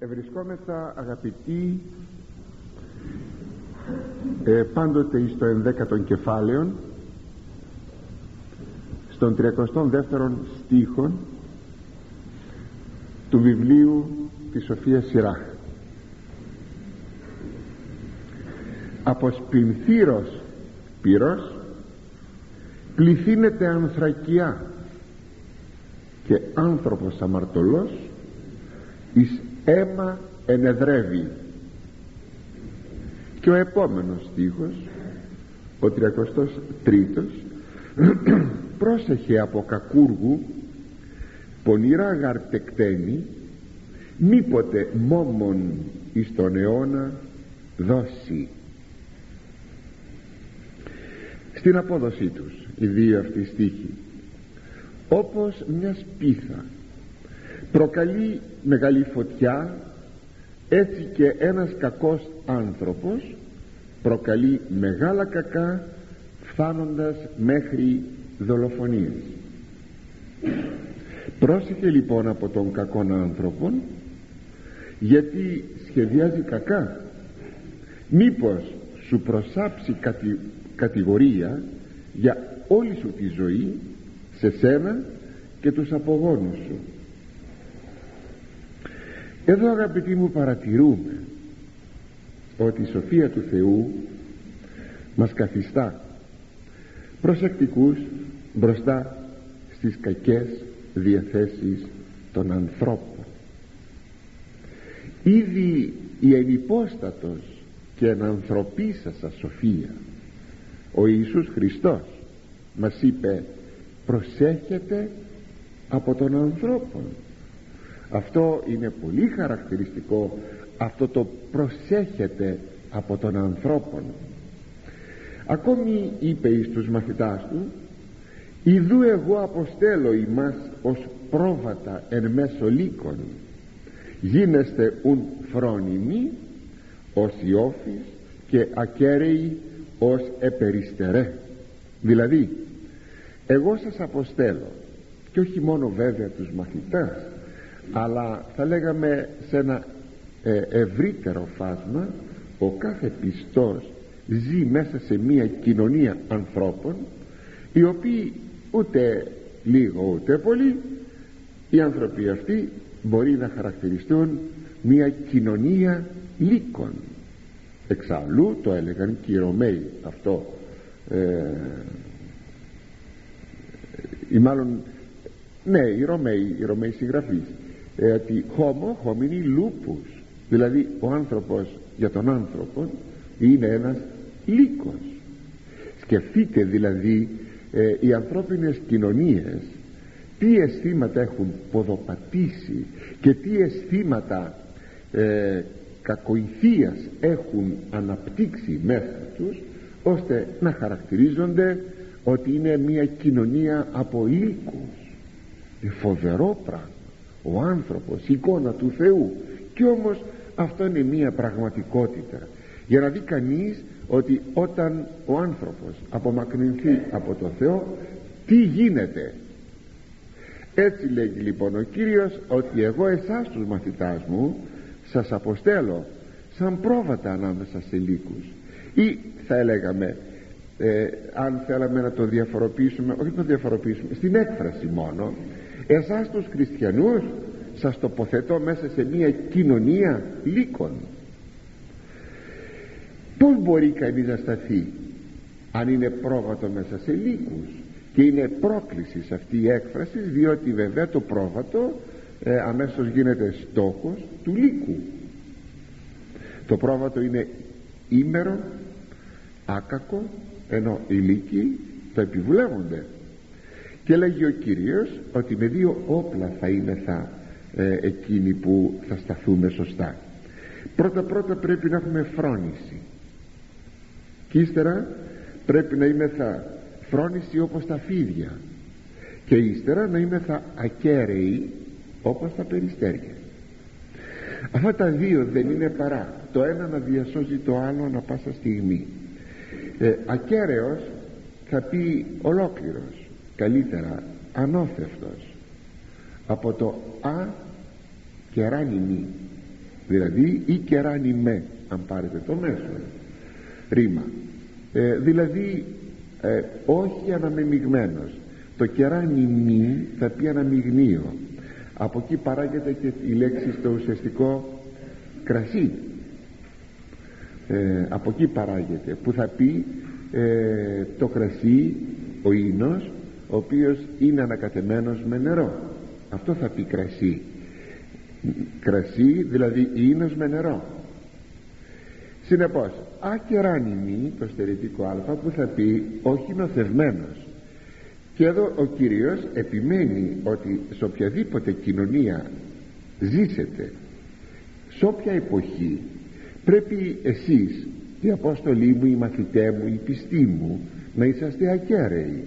Ευρισκόμεθα αγαπητοί ε, πάντοτε εις το ενδέκατον κεφάλαιο στον 32ο στίχο του βιβλίου της Σοφίας Σειρά από σπινθύρος πύρος πληθύνεται ανθρακιά και άνθρωπος αμαρτωλός εις αίμα ενεδρεύει. Και ο επόμενος στίχος ο 33ος πρόσεχε από κακούργου πονηρά γαρτεκτένη μήποτε μόμον εις τον αιώνα δώσει. Στην απόδοσή τους οι δύο αυτοί στίχοι όπως μιας σπίθα προκαλεί μεγάλη φωτιά έτσι και ένας κακός άνθρωπος προκαλεί μεγάλα κακά φτάνοντας μέχρι δολοφονίες. Πρόσεχε λοιπόν από τον κακόν άνθρωπο γιατί σχεδιάζει κακά. Μήπως σου προσάψει κατη, κατηγορία για όλη σου τη ζωή σε σένα και τους απογόνους σου εδώ αγαπητοί μου παρατηρούμε ότι η σοφία του Θεού μας καθιστά προσεκτικούς μπροστά στις κακές διαθέσεις των ανθρώπων. Ήδη η ενυπόστατος και ενανθρωπίσασα σοφία ο Ιησούς Χριστός μας είπε προσέχετε από τον ανθρώπων αυτό είναι πολύ χαρακτηριστικό αυτό το προσέχετε από τον ανθρώπων ακόμη είπε εις τους μαθητάς του Ιδού εγώ αποστέλω ημάς ως πρόβατα εν μέσω λύκων. Γίνεστε ουν φρόνιμοι ως ιόφης και ακέραιοι ως επεριστερέ δηλαδή εγώ σας αποστέλω και όχι μόνο βέβαια τους μαθητάς αλλά θα λέγαμε σε ένα ε, ευρύτερο φάσμα ο κάθε πιστός ζει μέσα σε μια κοινωνία ανθρώπων οι οποίοι ούτε λίγο ούτε πολύ οι άνθρωποι αυτοί μπορεί να χαρακτηριστούν μια κοινωνία λύκων. Εξαλλού το έλεγαν και οι Ρωμαίοι αυτό ε, ή μάλλον ναι οι Ρωμαίοι οι Ρωμαίοι συγγραφείς ε, ότι homo homini lupus δηλαδή ο άνθρωπος για τον άνθρωπο είναι ένας λύκος. Σκεφτείτε δηλαδή ε, οι ανθρώπινες κοινωνίες τι αισθήματα έχουν ποδοπατήσει και τι αισθήματα ε, κακοηθείας έχουν αναπτύξει μέσα τους ώστε να χαρακτηρίζονται ότι είναι μια κοινωνία από λύκους. Είναι φοβερό πράγμα ο άνθρωπος η εικόνα του Θεού. Και όμως αυτό είναι μια πραγματικότητα. Για να δει κανείς ότι όταν ο άνθρωπος απομακρυνθεί από το Θεό τι γίνεται. Έτσι λέγει λοιπόν ο Κύριος ότι εγώ εσάς τους μαθητάς μου σας αποστέλω σαν πρόβατα ανάμεσα σε λύκους. Ή θα έλεγαμε ε, αν θέλαμε να το διαφοροποιήσουμε όχι να το διαφοροποιήσουμε στην έκφραση μόνο εσάς τους χριστιανούς σας τοποθετώ μέσα σε μια κοινωνία λύκων. Πως μπορεί κανείς να σταθεί αν είναι πρόβατο μέσα σε λύκους; Και είναι πρόκληση σε αυτή η έκφραση διότι βέβαια το πρόβατο ε, αμέσως γίνεται στόχος του λύκου. Το πρόβατο είναι ήμερο άκακο ενώ οι λύκοι το επιβουλεύονται και λέγει ο Κύριος ότι με δύο όπλα θα είναι θα ε, εκείνοι που θα σταθούμε σωστά. Πρώτα πρώτα πρέπει να έχουμε φρόνηση. Και ύστερα πρέπει να είμαι θα φρόνηση όπως τα φίδια. Και ύστερα να είμαι θα ακέραιοι όπως τα περιστέρια. Αυτά τα δύο δεν είναι παρά. Το ένα να διασώζει το άλλο ανα πάσα στιγμή. Ε, ακέραιος θα πει ολόκληρος καλύτερα ανώθευτος από το α και ράνι δηλαδή ή κεράνι με αν πάρετε το μέσο. Ρήμα. Ε, δηλαδή ε, όχι αναμειγμένος. Το κεράνι μη θα πει αναμειγνύο από εκεί παράγεται και η λέξη στο ουσιαστικό κρασί. Ε, από εκεί παράγεται που θα πει ε, το κρασί ο ίνος ο οποίος είναι ανακατεμένος με νερό. Αυτό θα πει κρασί. Κρασί δηλαδή ίνος με νερό. Συνεπώς ακεράνιμη το στερετικό α που θα πει όχι νοθευμένος. Και εδώ ο Κύριος επιμένει ότι σε οποιαδήποτε κοινωνία ζήσετε σε όποια εποχή πρέπει εσείς οι Απόστολοι μου, οι μαθητές μου, οι πιστοί μου να είσαστε ακέραιοι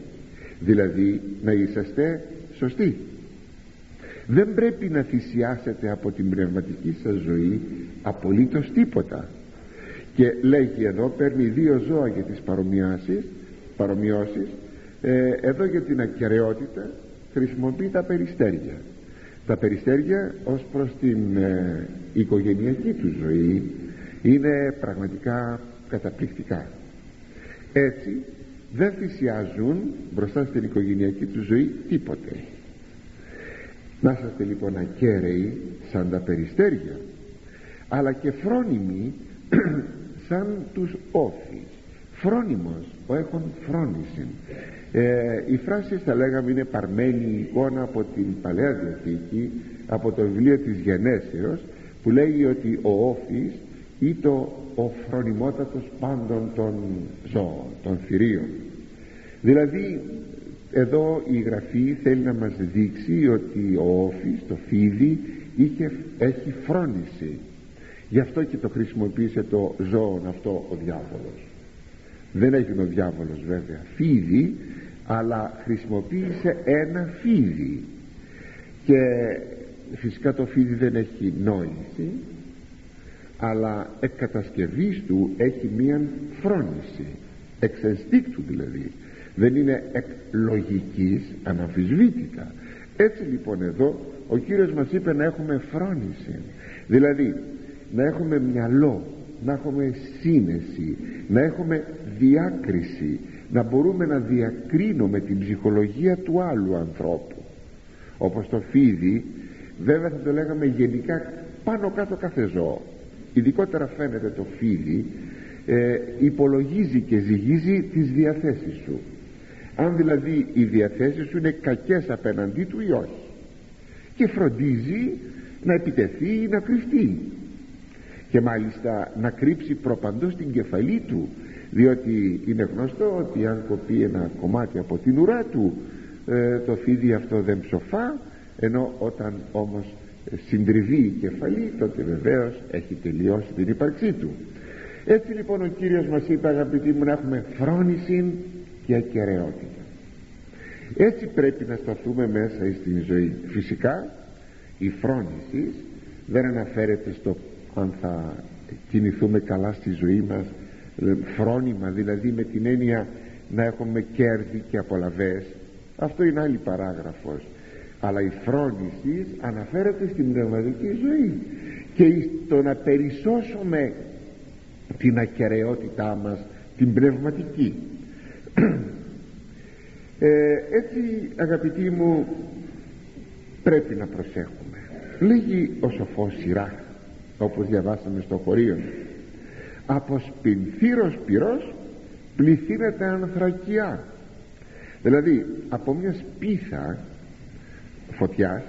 δηλαδή να είσαστε σωστοί. Δεν πρέπει να θυσιάσετε από την πνευματική σας ζωή απολύτως τίποτα. Και λέγει εδώ παίρνει δύο ζώα για τις παρομοιάσεις παρομοιώσεις. Ε, εδώ για την ακαιρεότητα χρησιμοποιεί τα περιστέρια. Τα περιστέρια ως προς την ε, οικογενειακή του ζωή είναι πραγματικά καταπληκτικά. Έτσι δεν θυσιάζουν μπροστά στην οικογενειακή τους ζωή τίποτε. Να είστε λοιπόν ακέραιοι σαν τα περιστέρια αλλά και φρόνιμοι σαν τους όφης. Φρόνιμος ο έχων φρόνηση. Ε, η φράση θα λέγαμε είναι παρμένη εικόνα από την Παλαιά Διαθήκη από το βιβλίο της Γενέσεως που λέει ότι ο όφης ή το ο φρονιμότατος πάντων των ζώων των θηρίων. Δηλαδή εδώ η γραφή θέλει να μας δείξει ότι ο όφης, το φίδι είχε, έχει φρόνηση. Γι' αυτό και το χρησιμοποίησε το ζώο αυτό ο διάβολος. Δεν έγινε ο διάβολος βέβαια φίδι αλλά χρησιμοποίησε ένα φίδι. Και φυσικά το φίδι δεν έχει νόηση αλλά εκ κατασκευής του έχει μία φρόνηση. Εξ δηλαδή. Δεν είναι εκ λογικής αναμφισβήτητα. Έτσι λοιπόν εδώ ο Κύριος μας είπε να έχουμε φρόνηση. Δηλαδή να έχουμε μυαλό να έχουμε σύνεση να έχουμε διάκριση να μπορούμε να διακρίνουμε την ψυχολογία του άλλου ανθρώπου. Όπως το φίδι βέβαια θα το λέγαμε γενικά πάνω κάτω κάθε ζώο ειδικότερα φαίνεται το φίδι ε, υπολογίζει και ζυγίζει τις διαθέσεις σου. Αν δηλαδή οι διαθέσεις σου είναι κακές απέναντί του ή όχι. Και φροντίζει να επιτεθεί ή να κρυφτεί. Και μάλιστα να κρύψει προπαντός την κεφαλή του διότι είναι γνωστό ότι αν κοπεί ένα κομμάτι από την ουρά του ε, το φίδι αυτό δεν ψοφά ενώ όταν όμως συντριβεί η κεφαλή τότε βεβαίως έχει τελειώσει την ύπαρξή του. Έτσι λοιπόν ο Κύριος μας είπε αγαπητοί μου να έχουμε φρόνηση και ακαιρεότητα. Έτσι πρέπει να σταθούμε μέσα στην ζωή. Φυσικά η φρόνηση δεν αναφέρεται στο αν θα κινηθούμε καλά στη ζωή μας φρόνημα δηλαδή με την έννοια να έχουμε κέρδη και απολαβές. Αυτό είναι άλλη παράγραφος αλλά η φρόνησης αναφέρεται στην πνευματική ζωή και το να περισσώσουμε την ακαιρεότητά μας την πνευματική. Ε, έτσι αγαπητοί μου πρέπει να προσέχουμε. Λέγει ο σοφός Σιράχ όπως διαβάσαμε στο χωρίο από σπινθύρος πυρός πληθύνεται ανθρακιά. Δηλαδή από μια σπίθα φωτιάς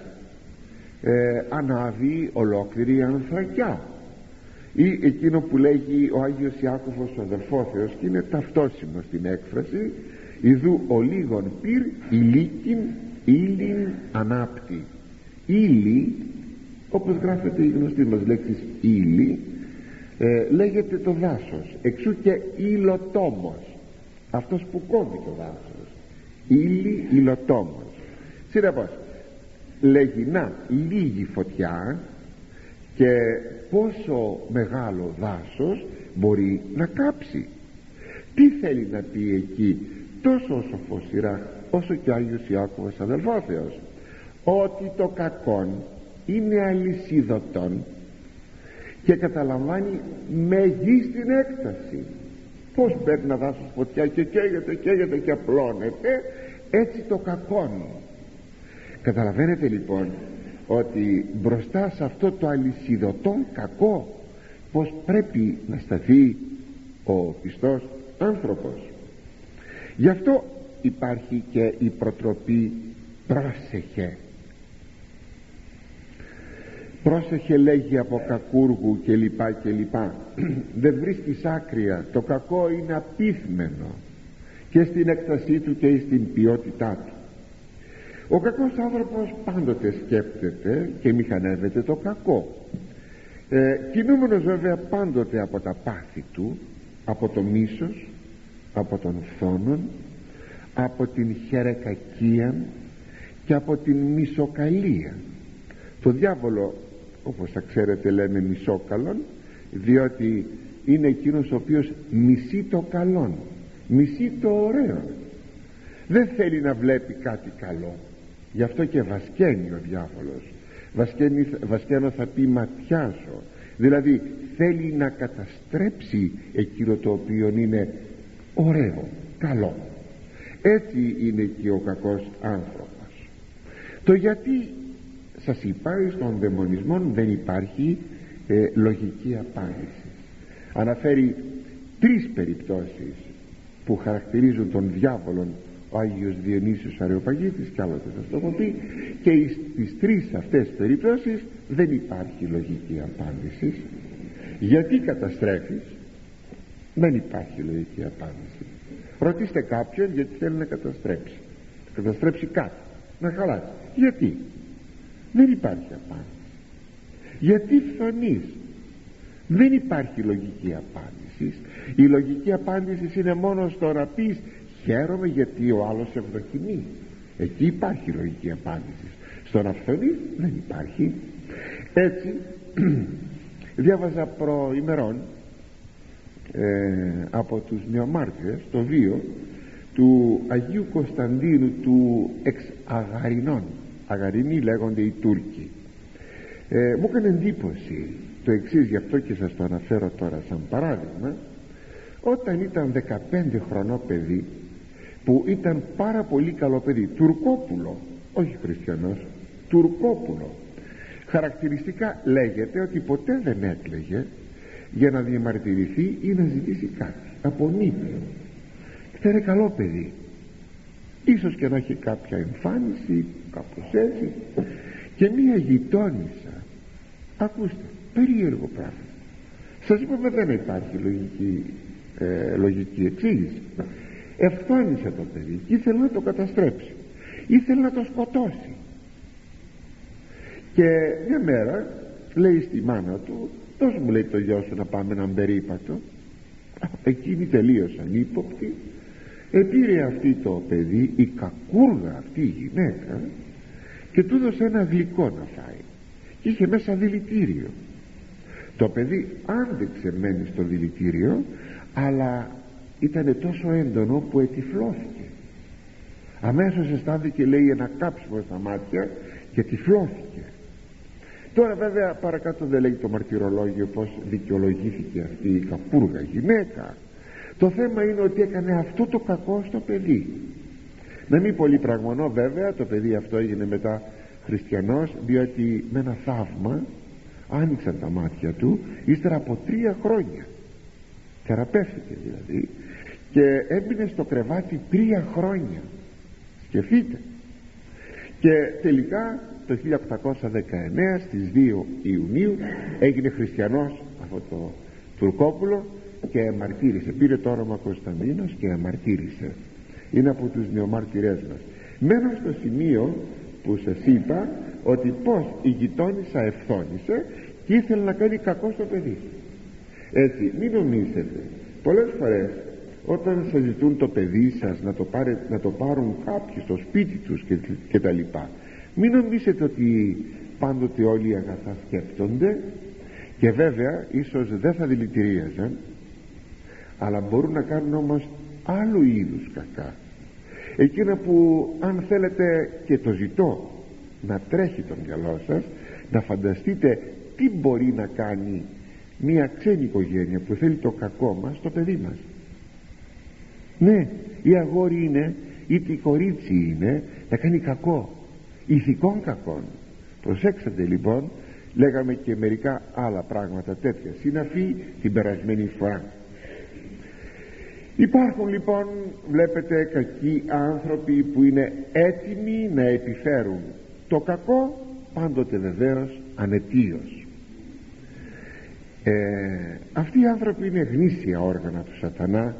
ε, ανάβει ολόκληρη ανθρακιά. Ή εκείνο που λέγει ο Άγιος Ιάκωβος ο αδερφόθεος και είναι ταυτόσιμο στην έκφραση ιδού ο λίγον πυρ ηλίκην ήλιν ανάπτη ήλι όπως γράφεται η γνωστή μας λέξη ήλι ε, λέγεται το δάσος. Εξού και υλοτόμος αυτός που κόβει το δάσος. Ήλι υλοτόμος συνεπώς λέγει να λίγη φωτιά και πόσο μεγάλο δάσος μπορεί να κάψει τι θέλει να πει εκεί τόσο ο σοφός όσο και ο Άγιος Ιάκωβος αδελφόθεος ότι το κακόν είναι αλυσίδωτον και καταλαμβάνει μεγίστην έκταση. Πως παίρνει να δάσος φωτιά και καίγεται καίγεται και απλώνεται. Έτσι το κακόν καταλαβαίνετε λοιπόν ότι μπροστά σε αυτό το αλυσιδωτόν κακό πως πρέπει να σταθεί ο πιστός άνθρωπος. Γι' αυτό υπάρχει και η προτροπή πρόσεχε πρόσεχε λέγει από κακούργου και λοιπά και λοιπά. Δεν βρίσκεις άκρια το κακό είναι απίθμενο και στην έκτασή του και στην ποιότητά του ο κακός άνθρωπος πάντοτε σκέπτεται και μηχανεύεται το κακό. Ε, κινούμενος βέβαια πάντοτε από τα πάθη του από το μίσος από τον φθόνον από την χερεκακία και από την μισοκαλία. Το διάβολο όπως θα ξέρετε λέμε μισόκαλον διότι είναι εκείνος ο οποίος μισεί το καλόν μισεί το ωραίο. Δεν θέλει να βλέπει κάτι καλό γι' αυτό και βασκένει ο διάβολος. Βασκένει, βασκένω θα πει ματιάζω δηλαδή θέλει να καταστρέψει εκείνο το οποίο είναι ωραίο, καλό. Έτσι είναι και ο κακός άνθρωπος. Το γιατί σας είπα στον δαιμονισμό δεν υπάρχει ε, λογική απάντηση. Αναφέρει τρεις περιπτώσεις που χαρακτηρίζουν τον διάβολον ο Άγιος Διονύσιος Αρεοπαγίτης κι άλλοτε θα το έχω πει. Και στις τρεις αυτές περιπτώσεις δεν υπάρχει λογική απάντηση. Γιατί καταστρέφεις; Δεν υπάρχει λογική απάντηση. Ρωτήστε κάποιον γιατί θέλει να καταστρέψει. Να καταστρέψει κάτι. Να χαλάσει. Γιατί; Δεν υπάρχει απάντηση. Γιατί φθονείς; Δεν υπάρχει λογική απάντηση. Η λογική απάντηση είναι μόνο στο να πεις χαίρομαι γιατί ο άλλος ευδοκιμεί. Εκεί υπάρχει λογική απάντησης. Στο να φθονείς δεν υπάρχει. Έτσι διάβαζα προημερών ε, από τους νεομάρτυρες το βίο του Αγίου Κωνσταντίνου του εξ Αγαρινών. Αγαρινοί λέγονται οι Τούρκοι. Ε, μου έκανε εντύπωση το εξής γι' αυτό και σας το αναφέρω τώρα σαν παράδειγμα. Όταν ήταν 15 χρονό παιδί που ήταν πάρα πολύ καλό παιδί. Τουρκόπουλο όχι χριστιανός τουρκόπουλο. Χαρακτηριστικά λέγεται ότι ποτέ δεν έκλαιγε για να διαμαρτυρηθεί ή να ζητήσει κάτι. Από νύπιο ήταν καλό παιδί. Ίσως και να έχει κάποια εμφάνιση κάπως έτσι. Και μία γειτόνισσα. Ακούστε περίεργο πράγμα. Σας είπαμε δεν υπάρχει λογική, ε, λογική εξήγηση ευθόνησε το παιδί και ήθελε να το καταστρέψει. Ήθελε να το σκοτώσει. Και μια μέρα λέει στη μάνα του δώσ' μου λέει το γιο σου να πάμε έναν περίπατο εκείνη τελείωσαν ύποπτη επήρε αυτή το παιδί η κακούργα αυτή η γυναίκα και του έδωσε ένα γλυκό να φάει. Και είχε μέσα δηλητήριο. Το παιδί άντεξε μένει στο δηλητήριο αλλά ήταν τόσο έντονο που ετυφλώθηκε. Αμέσως αισθάνθηκε λέει ένα κάψιμο στα μάτια και τυφλώθηκε. Τώρα βέβαια παρακάτω δεν λέει το μαρτυρολόγιο πως δικαιολογήθηκε αυτή η καπούργα γυναίκα. Το θέμα είναι ότι έκανε αυτό το κακό στο παιδί. Να μην πολύ πραγμονώ βέβαια το παιδί αυτό έγινε μετά χριστιανός διότι με ένα θαύμα άνοιξαν τα μάτια του ύστερα από τρία χρόνια. Θεραπεύτηκε δηλαδή και έμεινε στο κρεβάτι τρία χρόνια. Σκεφτείτε και τελικά το 1819 στις 2 Ιουνίου έγινε χριστιανός αυτό το Τουρκόπουλο και αμαρτύρησε πήρε το όνομα Κωνσταντίνος και αμαρτύρησε. Είναι από τους νεομάρτυρές μας. Μένω στο σημείο που σας είπα ότι πως η γειτόνισσα ευθόνησε και ήθελε να κάνει κακό στο παιδί. Έτσι μην νομίζετε. Πολλές φορές όταν σας ζητούν το παιδί σας να το, πάρε, να το πάρουν κάποιοι στο σπίτι τους και, και τα λοιπά μην νομίζετε ότι πάντοτε όλοι οι αγαθά σκέφτονται και βέβαια ίσως δεν θα δηλητηρίαζαν αλλά μπορούν να κάνουν όμως άλλου είδους κακά. Εκείνα που αν θέλετε και το ζητώ να τρέχει το μυαλό σας να φανταστείτε τι μπορεί να κάνει μια ξένη οικογένεια που θέλει το κακό μας στο παιδί μας ναι η αγόρι είναι είτε η κορίτσι είναι να κάνει κακό ηθικών κακών. Προσέξτε λοιπόν λέγαμε και μερικά άλλα πράγματα τέτοια συναφή την περασμένη φορά. Υπάρχουν λοιπόν βλέπετε κακοί άνθρωποι που είναι έτοιμοι να επιφέρουν το κακό πάντοτε βεβαίως ανετίως. Ε, αυτοί οι άνθρωποι είναι γνήσια όργανα του σατανά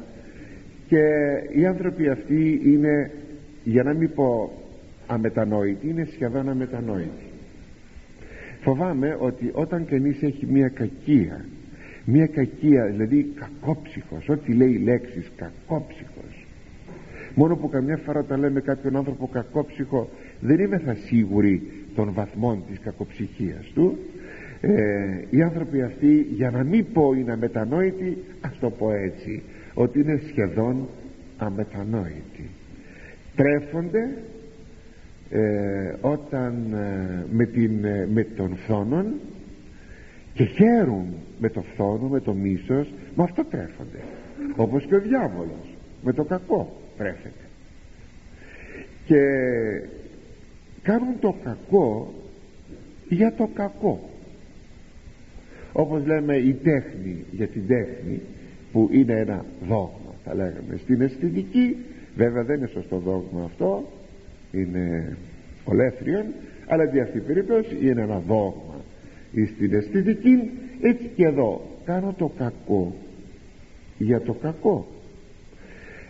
και οι άνθρωποι αυτοί είναι για να μην πω αμετανόητοι είναι σχεδόν αμετανόητοι. Φοβάμαι ότι όταν κανείς έχει μια κακία μια κακία δηλαδή κακόψυχος ό,τι λέει λέξεις κακόψυχος μόνο που καμιά φορά όταν λέμε κάποιον άνθρωπο κακόψυχο δεν είμαι θα σίγουροι των βαθμών της κακοψυχίας του. Ε, οι άνθρωποι αυτοί για να μην πω είναι αμετανόητοι ας το πω έτσι ότι είναι σχεδόν αμετανόητοι τρέφονται ε, όταν ε, με, την, ε, με τον φθόνον και χαίρουν με το φθόνο, με το μίσος με αυτό τρέφονται. Όπως και ο διάβολος με το κακό τρέφεται. Και κάνουν το κακό για το κακό. Όπως λέμε η τέχνη για την τέχνη που είναι ένα δόγμα θα λέγαμε. Στην αισθητική βέβαια δεν είναι σωστό δόγμα αυτό. Είναι ολέθριον αλλά για αυτή την περίπτωση είναι ένα δόγμα. Στην αισθητική έτσι και εδώ κάνω το κακό για το κακό.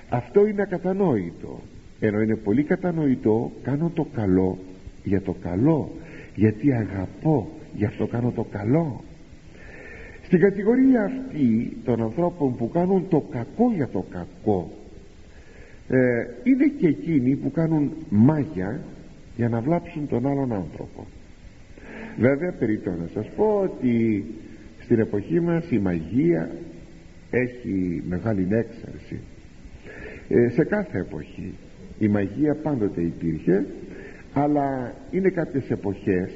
Αυτό είναι ακατανόητο. Ενώ είναι πολύ κατανοητό κάνω το καλό για το καλό. Γιατί αγαπώ γι' αυτό κάνω το καλό στην κατηγορία αυτή των ανθρώπων που κάνουν το κακό για το κακό ε, είναι και εκείνοι που κάνουν μάγια για να βλάψουν τον άλλον άνθρωπο. Βέβαια περιττώ να σας πω ότι στην εποχή μας η μαγεία έχει μεγάλη έξαρση. Ε, σε κάθε εποχή η μαγεία πάντοτε υπήρχε αλλά είναι κάποιες εποχές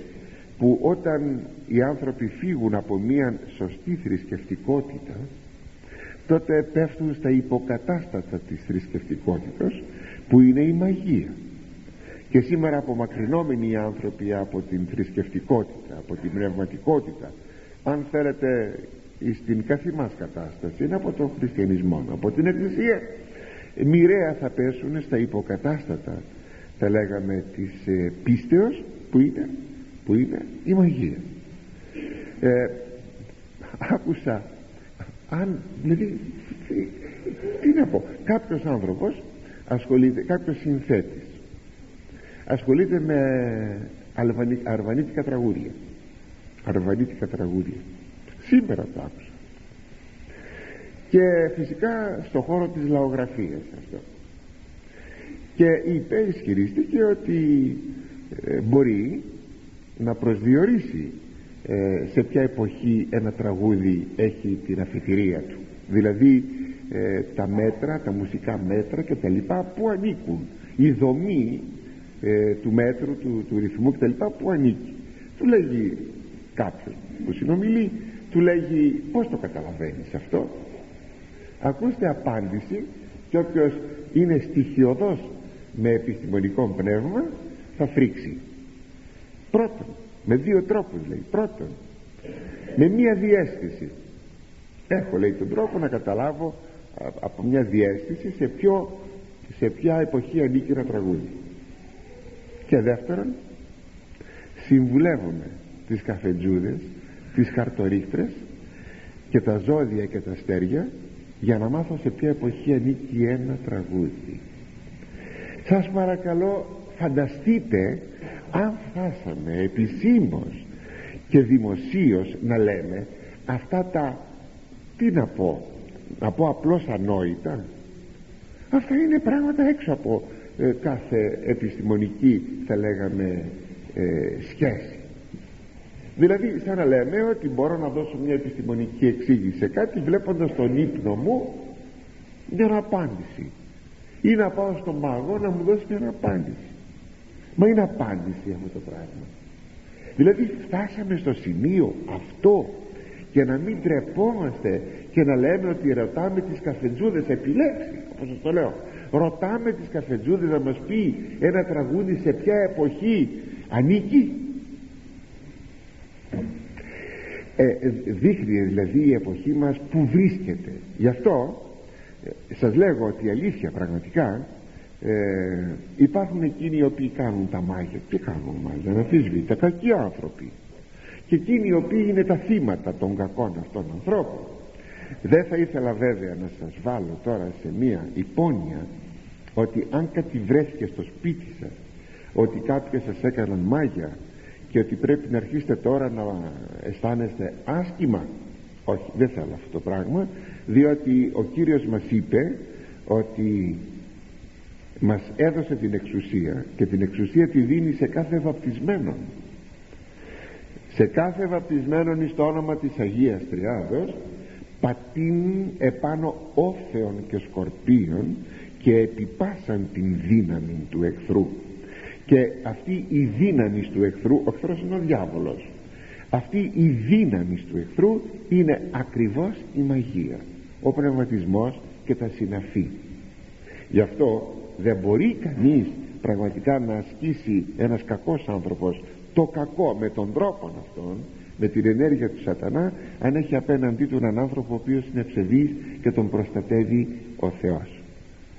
που όταν οι άνθρωποι φύγουν από μια σωστή θρησκευτικότητα τότε πέφτουν στα υποκατάστατα της θρησκευτικότητας που είναι η μαγεία. Και σήμερα απομακρυνόμενοι οι άνθρωποι από την θρησκευτικότητα από την πνευματικότητα αν θέλετε στην καθημάς κατάσταση είναι από τον χριστιανισμό από την εκκλησία μοιραία θα πέσουν στα υποκατάστατα θα λέγαμε της ε, πίστεως που είναι, που είναι η μαγεία. Ε, άκουσα αν δηλαδή τι να πω κάποιος άνθρωπος ασχολείται κάποιος συνθέτης ασχολείται με αρβανίτικα τραγούδια. Αρβανίτικα τραγούδια. Σήμερα το άκουσα. Και φυσικά στο χώρο της λαογραφίας αυτό. Και είπε ισχυρίστηκε ότι ε, μπορεί να προσδιορίσει ε, σε ποια εποχή ένα τραγούδι έχει την αφιτηρία του. Δηλαδή ε, τα μέτρα, τα μουσικά μέτρα και τα λοιπά που ανήκουν. Η δομή ε, του μέτρου, του, του ρυθμού και τα λοιπά που ανήκει. Του λέγει κάποιος που συνομιλεί του λέγει πως το καταλαβαίνεις αυτό; Ακούστε απάντηση και όποιος είναι στοιχειοδός με επιστημονικό πνεύμα θα φρίξει πρώτον με δύο τρόπους λέει. Πρώτον με μία διέστηση. Έχω λέει τον τρόπο να καταλάβω από μια διέστηση σε, ποιο, σε ποια εποχή ανήκει ένα τραγούδι. Και δεύτερον συμβουλεύουμε τις καφετζούδες τις χαρτορίχτρες και τα ζώδια και τα αστέρια για να μάθω σε ποια εποχή ανήκει ένα τραγούδι. Σας παρακαλώ φανταστείτε αν φτάσαμε επισήμως και δημοσίως να λέμε αυτά τα τι να πω να πω απλώς ανόητα. Αυτά είναι πράγματα έξω από ε, κάθε επιστημονική θα λέγαμε ε, σχέση. Δηλαδή σαν να λέμε ότι μπορώ να δώσω μια επιστημονική εξήγηση σε κάτι βλέποντας τον ύπνο μου μια απάντηση. Ή να πάω στον μάγο να μου δώσει μια απάντηση μα είναι απάντηση αυτό το πράγμα. Δηλαδή φτάσαμε στο σημείο αυτό και να μην τρεπόμαστε και να λέμε ότι ρωτάμε τις καφετζούδες επιλέξεις. Όπως σας το λέω. Ρωτάμε τις καφετζούδες να μας πει ένα τραγούδι σε ποια εποχή ανήκει. Ε, δείχνει δηλαδή η εποχή μας που βρίσκεται. Γι' αυτό ε, σας λέγω ότι η αλήθεια πραγματικά ε, υπάρχουν εκείνοι οι οποίοι κάνουν τα μάγια. Τι κάνουν μάγια να αφισβείτε κακοί άνθρωποι. Και εκείνοι οι οποίοι είναι τα θύματα των κακών αυτών ανθρώπων. Δεν θα ήθελα βέβαια να σας βάλω τώρα σε μία υπόνοια ότι αν κάτι βρέθηκε στο σπίτι σας ότι κάποιοι σας έκαναν μάγια και ότι πρέπει να αρχίσετε τώρα να αισθάνεστε άσχημα όχι δεν θέλω αυτό το πράγμα διότι ο Κύριος μας είπε ότι μας έδωσε την εξουσία και την εξουσία τη δίνει σε κάθε βαπτισμένο σε κάθε βαπτισμένον εις το όνομα της Αγίας Τριάδος πατήν επάνω όφεων και σκορπίων και επιπάσαν την δύναμη του εχθρού. Και αυτή η δύναμη του εχθρού ο εχθρός είναι ο διάβολος. Αυτή η δύναμη του εχθρού είναι ακριβώς η μαγεία ο πνευματισμός και τα συναφή. Γι' αυτό δεν μπορεί κανείς πραγματικά να ασκήσει ένας κακός άνθρωπος το κακό με τον τρόπο αυτόν με την ενέργεια του σατανά αν έχει απέναντί του έναν άνθρωπο ο οποίος είναι ψευδής και τον προστατεύει ο Θεός.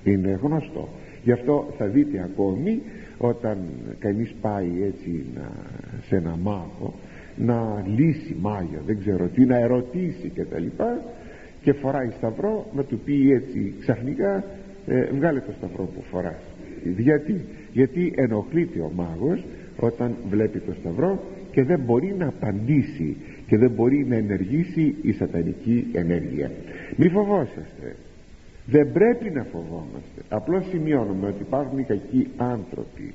Είναι γνωστό. Γι' αυτό θα δείτε ακόμη όταν κανείς πάει έτσι να, σε ένα μάγο να λύσει μάγια δεν ξέρω τι να ερωτήσει και τα λοιπά και φοράει σταυρό να του πει έτσι ξαφνικά ε, βγάλε το σταυρό που φοράς. Γιατί, γιατί ενοχλείται ο μάγος όταν βλέπει το σταυρό και δεν μπορεί να απαντήσει και δεν μπορεί να ενεργήσει η σατανική ενέργεια. Μη φοβόσαστε. Δεν πρέπει να φοβόμαστε. Απλώς σημειώνουμε ότι υπάρχουν οι κακοί άνθρωποι.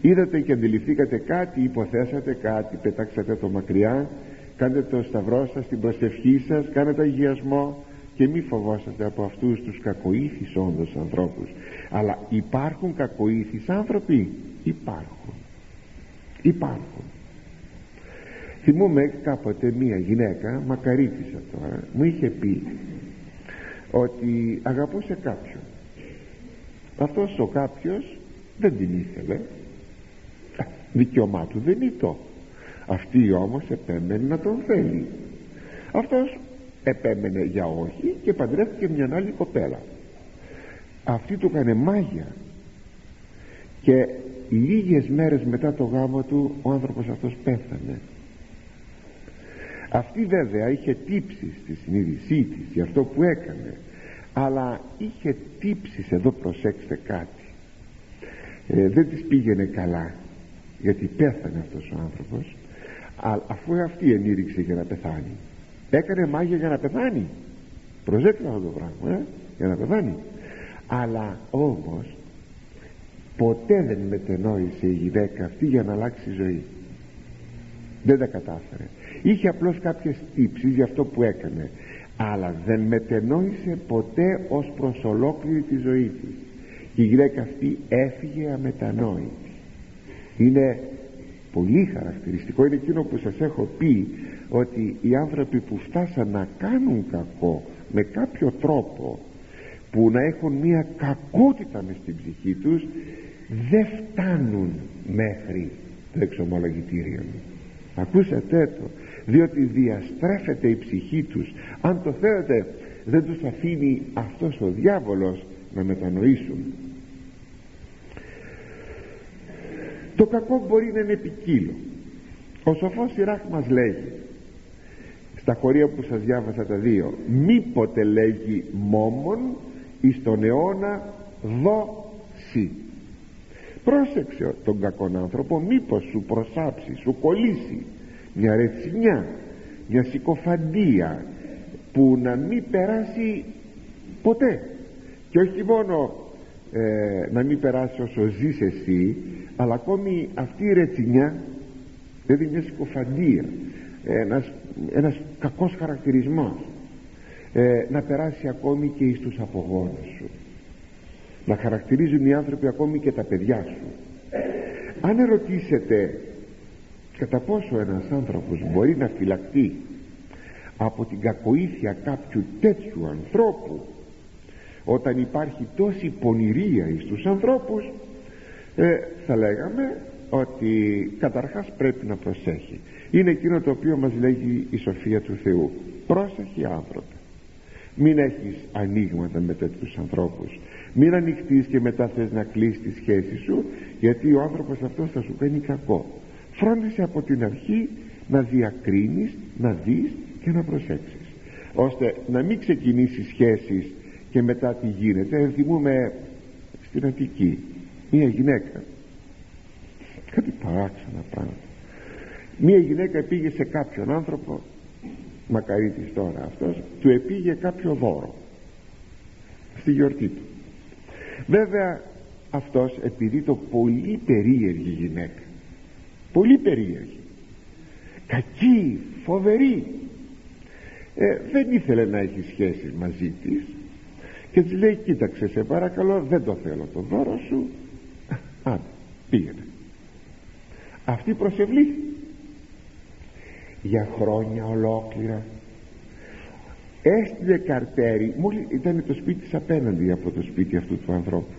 Είδατε και αντιληφθήκατε κάτι υποθέσατε κάτι πετάξατε το μακριά κάντε το σταυρό σας την προσευχή σας κάνετε αγιασμό και μη φοβόσαστε από αυτούς τους κακοήθης όντως ανθρώπους. Αλλά υπάρχουν κακοήθης άνθρωποι. Υπάρχουν. Υπάρχουν. Θυμούμαι κάποτε μία γυναίκα μακαρίτησα τώρα μου είχε πει ότι αγαπούσε κάποιον. Αυτός ο κάποιος δεν την ήθελε. Δικαιωμά του δεν είναι το. Αυτή όμως επέμενε να τον θέλει. Αυτός επέμενε για όχι και παντρεύτηκε μια άλλη κοπέλα. Αυτή του έκανε μάγια. Και λίγες μέρες μετά το γάμο του ο άνθρωπος αυτός πέθανε. Αυτή βέβαια είχε τύψει στη συνείδησή της για αυτό που έκανε αλλά είχε τύψεις εδώ προσέξτε κάτι. Ε, δεν της πήγαινε καλά γιατί πέθανε αυτός ο άνθρωπος αλλά αφού αυτή ενήρυξε για να πεθάνει έκανε μάγια για να πεθάνει. Προσέξτε αυτό το πράγμα ε, για να πεθάνει. Αλλά όμως ποτέ δεν μετενόησε η γυναίκα αυτή για να αλλάξει ζωή. Δεν τα κατάφερε. Είχε απλώς κάποιες τύψεις για αυτό που έκανε αλλά δεν μετενόησε ποτέ ως προς ολόκληρη τη ζωή της. Η γυναίκα αυτή έφυγε αμετανόητη. Είναι πολύ χαρακτηριστικό είναι εκείνο που σας έχω πει ότι οι άνθρωποι που φτάσαν να κάνουν κακό με κάποιο τρόπο που να έχουν μία κακότητα μες στην ψυχή τους δεν φτάνουν μέχρι το εξομολογητήριο. Ακούσατε το. Διότι διαστρέφεται η ψυχή τους. Αν το θέλετε δεν τους αφήνει αυτός ο διάβολος να μετανοήσουν. Το κακό μπορεί να είναι ποικίλο ο σοφός Ιράκ μας λέγει στα χωρία που σας διάβασα τα δύο μήποτε λέγει μόμον εις τον αιώνα δώσει. Πρόσεξε τον κακόν άνθρωπο μήπως σου προσάψει σου κολλήσει μια ρετσινιά μια συκοφαντία που να μην περάσει ποτέ. Και όχι μόνο ε, να μην περάσει όσο ζεις εσύ αλλά ακόμη αυτή η ρετσινιά δηλαδή μια συκοφαντία ένας, ένας κακός χαρακτηρισμός. Ε, να περάσει ακόμη και εις τους απογόνους σου. Να χαρακτηρίζουν οι άνθρωποι ακόμη και τα παιδιά σου. Αν ερωτήσετε κατά πόσο ένας άνθρωπος μπορεί να φυλακτεί από την κακοήθεια κάποιου τέτοιου ανθρώπου όταν υπάρχει τόση πονηρία εις τους ανθρώπους ε, θα λέγαμε ότι καταρχάς πρέπει να προσέχει. Είναι εκείνο το οποίο μας λέγει η σοφία του Θεού. Πρόσεχε άνθρωπε μην έχεις ανοίγματα με τέτοιους ανθρώπους. Μην ανοιχτείς και μετά θες να κλείσεις τη σχέση σου γιατί ο άνθρωπος αυτός θα σου κάνει κακό. Φρόντισε από την αρχή να διακρίνεις να δεις και να προσέξεις. Ώστε να μην ξεκινήσεις σχέσεις και μετά τι γίνεται. Ενθυμούμε στην Αττική μία γυναίκα κάτι παράξενα πράγματα μία γυναίκα πήγε σε κάποιον άνθρωπο μακαρίτης τώρα αυτός του επήγε κάποιο δώρο στη γιορτή του. Βέβαια αυτός επειδή το πολύ περίεργη γυναίκα πολύ περίεργη κακή, φοβερή ε, δεν ήθελε να έχει σχέσεις μαζί της και της λέει κοίταξε σε παρακαλώ δεν το θέλω το δώρο σου άντε πήγαινε αυτή προσευλήθη για χρόνια ολόκληρα. Έστειλε καρτέρι. Μόλι ήταν το σπίτι της απέναντι από το σπίτι αυτού του ανθρώπου.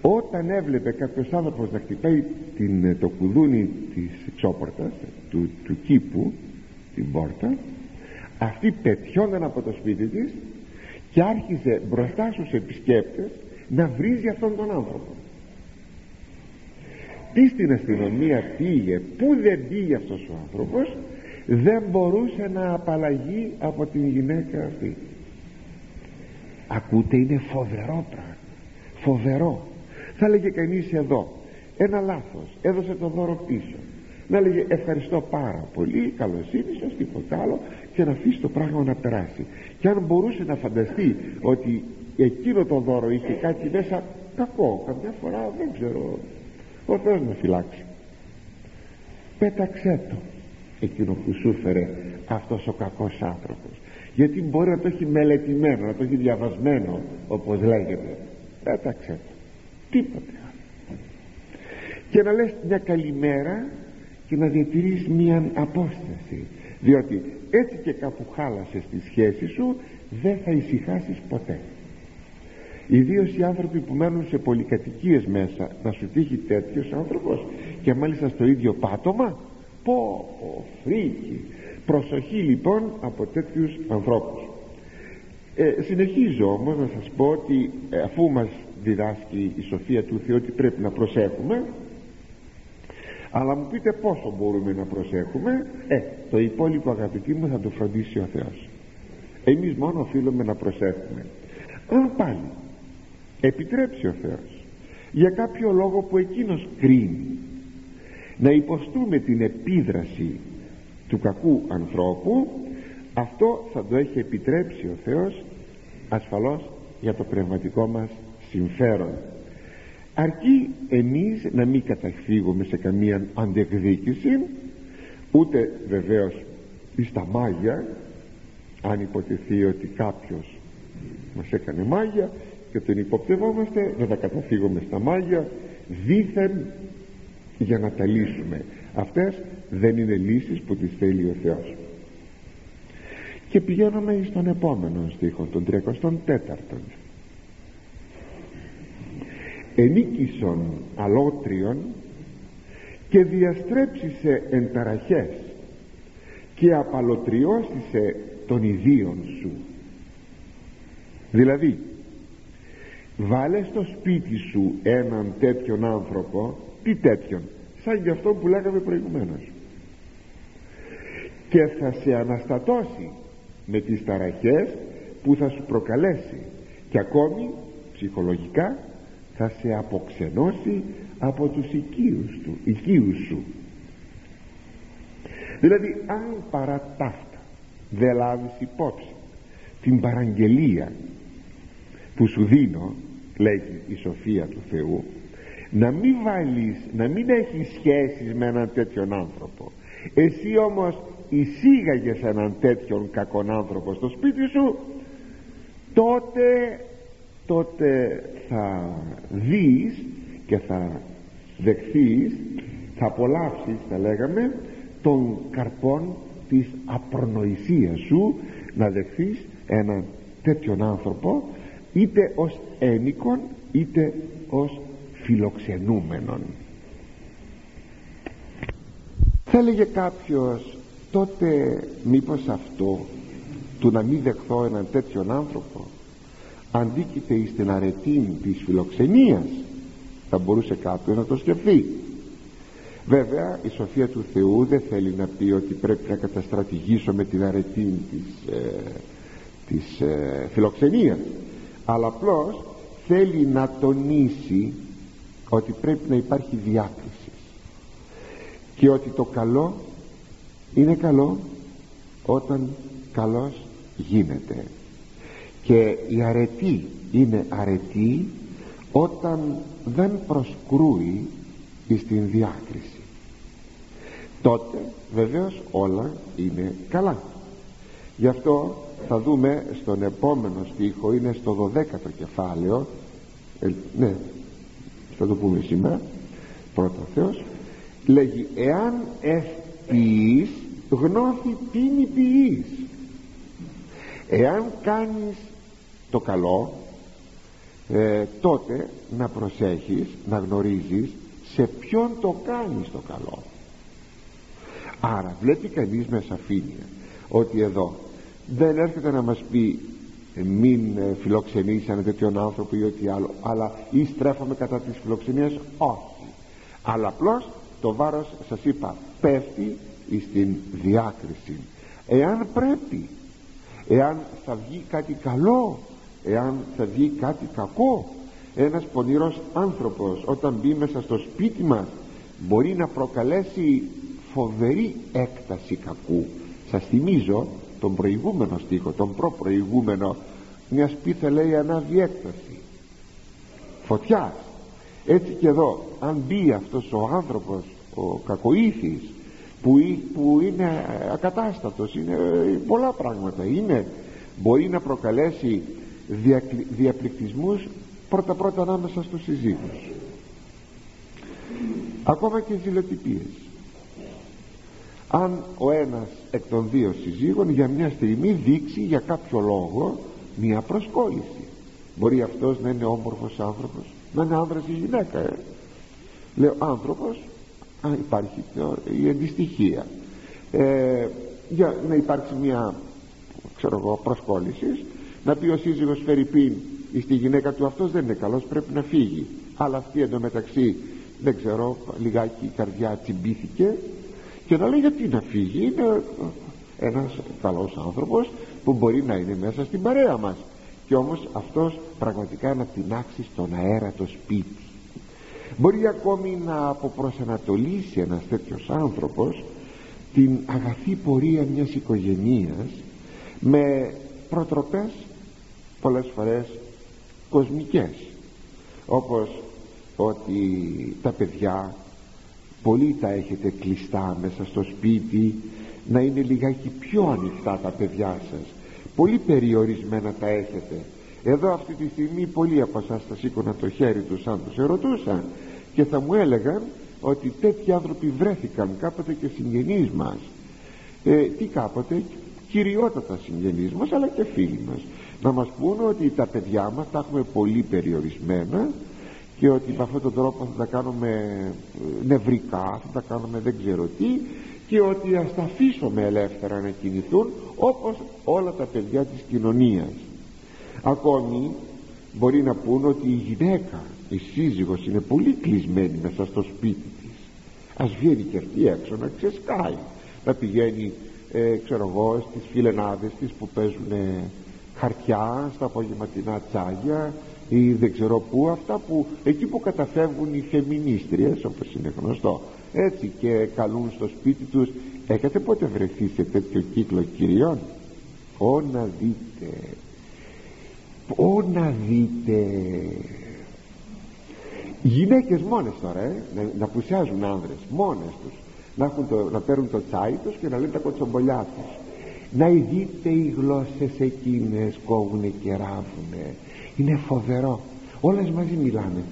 Όταν έβλεπε κάποιος άνθρωπος να χτυπάει την, το κουδούνι της τσόπορτας του, του κήπου την πόρτα αυτή πετιόνταν από το σπίτι της και άρχισε μπροστά στους επισκέπτες να βρίζει αυτόν τον άνθρωπο τι στην αστυνομία πήγε πού δεν πήγε αυτός ο άνθρωπος δεν μπορούσε να απαλλαγεί από την γυναίκα αυτή. Ακούτε είναι φοβερό πράγμα φοβερό. Θα έλεγε κανείς εδώ ένα λάθος έδωσε το δώρο πίσω. Να λέγε ευχαριστώ πάρα πολύ καλώς ήρθες τίποτα άλλο και να αφήσει το πράγμα να περάσει και αν μπορούσε να φανταστεί ότι εκείνο το δώρο είχε κάτι μέσα κακό καμιά φορά δεν ξέρω ο Θεός να φυλάξει. Πέταξέ το εκείνο που σου έφερε αυτός ο κακός άνθρωπος. Γιατί μπορεί να το έχει μελετημένο να το έχει διαβασμένο όπως λέγεται. Πέταξέ το. Τίποτε άλλο. Και να λες μια καλημέρα και να διατηρείς μια απόσταση. Διότι έτσι και κάπου χάλασες τη σχέση σου δεν θα ησυχάσεις ποτέ Ιδίως οι άνθρωποι που μένουν σε πολυκατοικίες μέσα να σου τύχει τέτοιος άνθρωπος και μάλιστα στο ίδιο πάτωμα; Πω πω φρίκι. Προσοχή λοιπόν από τέτοιους ανθρώπους. Ε, συνεχίζω όμως να σας πω ότι ε, αφού μας διδάσκει η σοφία του Θεού ότι πρέπει να προσέχουμε αλλά μου πείτε πόσο μπορούμε να προσέχουμε; Ε, το υπόλοιπο αγαπητοί μου θα το φροντίσει ο Θεός. Εμείς μόνο οφείλουμε να προσέχουμε. Αν πάλι επιτρέψει ο Θεός για κάποιο λόγο που εκείνος κρίνει να υποστούμε την επίδραση του κακού ανθρώπου αυτό θα το έχει επιτρέψει ο Θεός ασφαλώς για το πνευματικό μας συμφέρον. Αρκεί εμείς να μην καταφύγουμε σε καμία αντεκδίκηση ούτε βεβαίως στα μάγια αν υποτεθεί ότι κάποιος μας έκανε μάγια και τον υποπτευόμαστε να τα καταφύγουμε στα μάγια δήθεν για να τα λύσουμε. Αυτές δεν είναι λύσεις που τις θέλει ο Θεός. Και πηγαίνουμε στον επόμενο στίχο τον 34ο ενίκησον αλότριον και διαστρέψισε εν ταραχές και απαλωτριώσισε των ιδίων σου δηλαδή βάλε στο σπίτι σου έναν τέτοιον άνθρωπο τι τέτοιον σαν γι' αυτό που λέγαμε προηγουμένως. Και θα σε αναστατώσει με τις ταραχές που θα σου προκαλέσει. Και ακόμη ψυχολογικά θα σε αποξενώσει από τους οικείους, του, οικείους σου. Δηλαδή αν παρά ταύτα δεν λάβεις υπόψη την παραγγελία που σου δίνω λέγει η σοφία του Θεού να μην βάλεις να μην έχεις σχέσεις με έναν τέτοιον άνθρωπο. Εσύ όμως εισήγαγες έναν τέτοιον κακόν άνθρωπο στο σπίτι σου τότε τότε θα δεις και θα δεχθείς θα απολαύσεις θα λέγαμε των καρπών της απρονοησίας σου να δεχθείς έναν τέτοιον άνθρωπο είτε ως ένικον είτε ως φιλοξενούμενον θα έλεγε κάποιος τότε μήπως αυτό του να μην δεχθώ έναν τέτοιον άνθρωπο αντίκειται εις την αρετή της φιλοξενίας θα μπορούσε κάποιος να το σκεφτεί βέβαια η σοφία του Θεού δεν θέλει να πει ότι πρέπει να καταστρατηγήσω με την αρετή της, ε, της ε, φιλοξενίας αλλά απλώς θέλει να τονίσει ότι πρέπει να υπάρχει διάκριση. Και ότι το καλό είναι καλό όταν καλός γίνεται. Και η αρετή είναι αρετή όταν δεν προσκρούει στην διάκριση. Τότε βεβαίως όλα είναι καλά. Γι' αυτό θα δούμε στον επόμενο στίχο είναι στο 12ο κεφάλαιο. Ε, ναι θα το πούμε σήμερα. Πρώτα Θεός. Λέγει εάν ευποιείς γνώθη τίνη ποιείς. Εάν κάνεις το καλό ε, τότε να προσέχεις να γνωρίζεις σε ποιον το κάνεις το καλό άρα βλέπει κανείς με σαφήνεια ότι εδώ δεν έρχεται να μας πει ε, μην ε, φιλοξενήσει ένα τέτοιον άνθρωπο ή ό,τι άλλο αλλά ή στρέφαμε κατά της φιλοξενίας όχι. Αλλά απλώς το βάρος σας είπα πέφτει στην διάκριση. Εάν πρέπει εάν θα βγει κάτι καλό εάν θα βγει κάτι κακό ένας πονηρός άνθρωπος όταν μπει μέσα στο σπίτι μας μπορεί να προκαλέσει φοβερή έκταση κακού. Σας θυμίζω τον προηγούμενο στίχο τον προπροηγούμενο μιας σπίθα λέει ανάβει έκταση φωτιάς. Έτσι και εδώ αν μπει αυτός ο άνθρωπος ο κακοήθης που, που είναι ακατάστατος είναι πολλά πράγματα είναι μπορεί να προκαλέσει διαπληκτισμούς πρώτα πρώτα ανάμεσα στους συζύγους. Ακόμα και ζηλοτυπίες αν ο ένας εκ των δύο συζύγων για μια στιγμή δείξει για κάποιο λόγο μια προσκόλληση. Μπορεί αυτός να είναι όμορφος άνθρωπος να είναι άνδρας ή γυναίκα ε. λέω άνθρωπος α, υπάρχει η αντιστοιχία ε, για να υπάρξει μια ξέρω εγώ προσκόλληση να πει ο σύζυγος Φερρυπίν στη γυναίκα του αυτός δεν είναι καλός πρέπει να φύγει. Αλλά αυτή εντωμεταξύ δεν ξέρω λιγάκι η καρδιά τσιμπήθηκε και να λέει γιατί να φύγει είναι ένας καλός άνθρωπος που μπορεί να είναι μέσα στην παρέα μας και όμως αυτός πραγματικά να τεινάξει στον αέρα το σπίτι. Μπορεί ακόμη να αποπροσανατολίσει ένας τέτοιος άνθρωπος την αγαθή πορεία μιας οικογενείας με προτροπές πολλές φορές κοσμικές όπως ότι τα παιδιά πολύ τα έχετε κλειστά μέσα στο σπίτι να είναι λιγάκι πιο ανοιχτά τα παιδιά σας. Πολύ περιορισμένα τα έχετε. Εδώ αυτή τη στιγμή πολλοί από εσάς θα σήκωναν το χέρι τους αν τους ερωτούσαν και θα μου έλεγαν ότι τέτοιοι άνθρωποι βρέθηκαν κάποτε και συγγενείς μας. Ε, τι κάποτε κυριότατα συγγενείς μας αλλά και φίλοι μας. Να μας πούνε ότι τα παιδιά μας τα έχουμε πολύ περιορισμένα και ότι με αυτόν τον τρόπο θα τα κάνουμε ε, νευρικά θα τα κάνουμε δεν ξέρω τι και ότι ας τα αφήσουμε ελεύθερα να κινηθούν όπως όλα τα παιδιά της κοινωνίας. Ακόμη μπορεί να πούν ότι η γυναίκα η σύζυγος είναι πολύ κλεισμένη μέσα στο σπίτι της. Ας βγαίνει και αυτή έξω να ξεσκάει. Να πηγαίνει ε, ξέρω εγώ στις φιλενάδες της που παίζουν χαρτιά στα απογευματινά τσάγια ή δεν ξέρω πού αυτά που εκεί που καταφεύγουν οι φεμινίστριες όπως είναι γνωστό έτσι και καλούν στο σπίτι τους. Έχετε πότε βρεθεί σε τέτοιο κύκλο κυριών Ω να δείτε. Ω να δείτε. Γυναίκες μόνες τώρα ε, να, να πουσιάζουν άνδρες Μόνες τους. Να, έχουν το, να παίρνουν το τσάι τους και να λένε τα κοτσομπολιά τους. Να δείτε οι γλώσσες εκείνες κόβουνε και ράβουνε Είναι φοβερό. Όλες μαζί μιλάνε.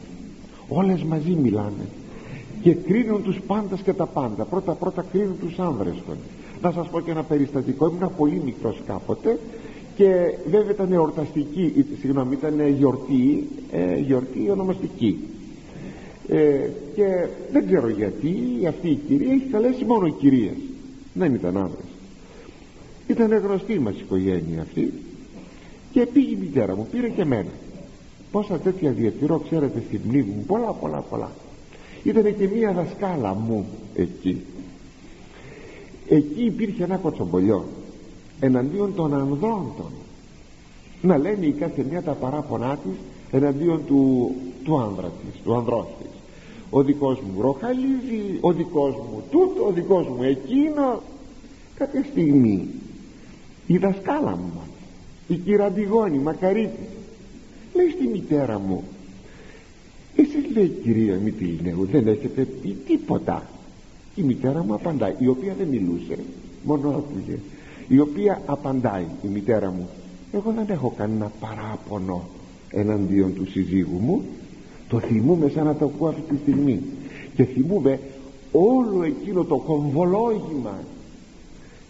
Όλες μαζί μιλάνε. Και κρίνουν τους πάντας και τα πάντα. Πρώτα πρώτα κρίνουν τους άνδρες να σας πω και ένα περιστατικό. Ήμουν πολύ μικρός κάποτε και βέβαια ήταν εορταστική συγγνώμη ήταν γιορτή ε, γιορτή ονομαστική. Ε, και δεν ξέρω γιατί αυτή η κυρία έχει καλέσει μόνο κυρίες. Δεν ήταν άνδρες. Ήταν γνωστή μας η οικογένεια αυτή και πήγε η μητέρα μου πήρε και μένα πόσα τέτοια διατηρώ ξέρετε στη μνήμη μου πολλά πολλά πολλά. Ήταν και μία δασκάλα μου εκεί. Εκεί υπήρχε ένα κοτσομπολιό εναντίον των ανδρών των. Να λένε η κάθε μια τα παράπονά της εναντίον του, του άνδρα της του ανδρός της. Ο δικός μου ροχαλίζει ο δικός μου τούτο ο δικός μου εκείνο. Κάποια στιγμή η δασκάλα μου η κυραντιγόνη μακαρίτη. Λέει στη μητέρα μου. Εσείς λέει κυρία Μητυλινέου δεν έχετε πει τίποτα. Η μητέρα μου απαντάει η οποία δεν μιλούσε μόνο άκουγε. Η οποία απαντάει η μητέρα μου εγώ δεν έχω κανένα παράπονο εναντίον του συζύγου μου. Το θυμούμε σαν να το ακούω αυτή τη στιγμή. Και θυμούμε όλο εκείνο το κομβολόγημα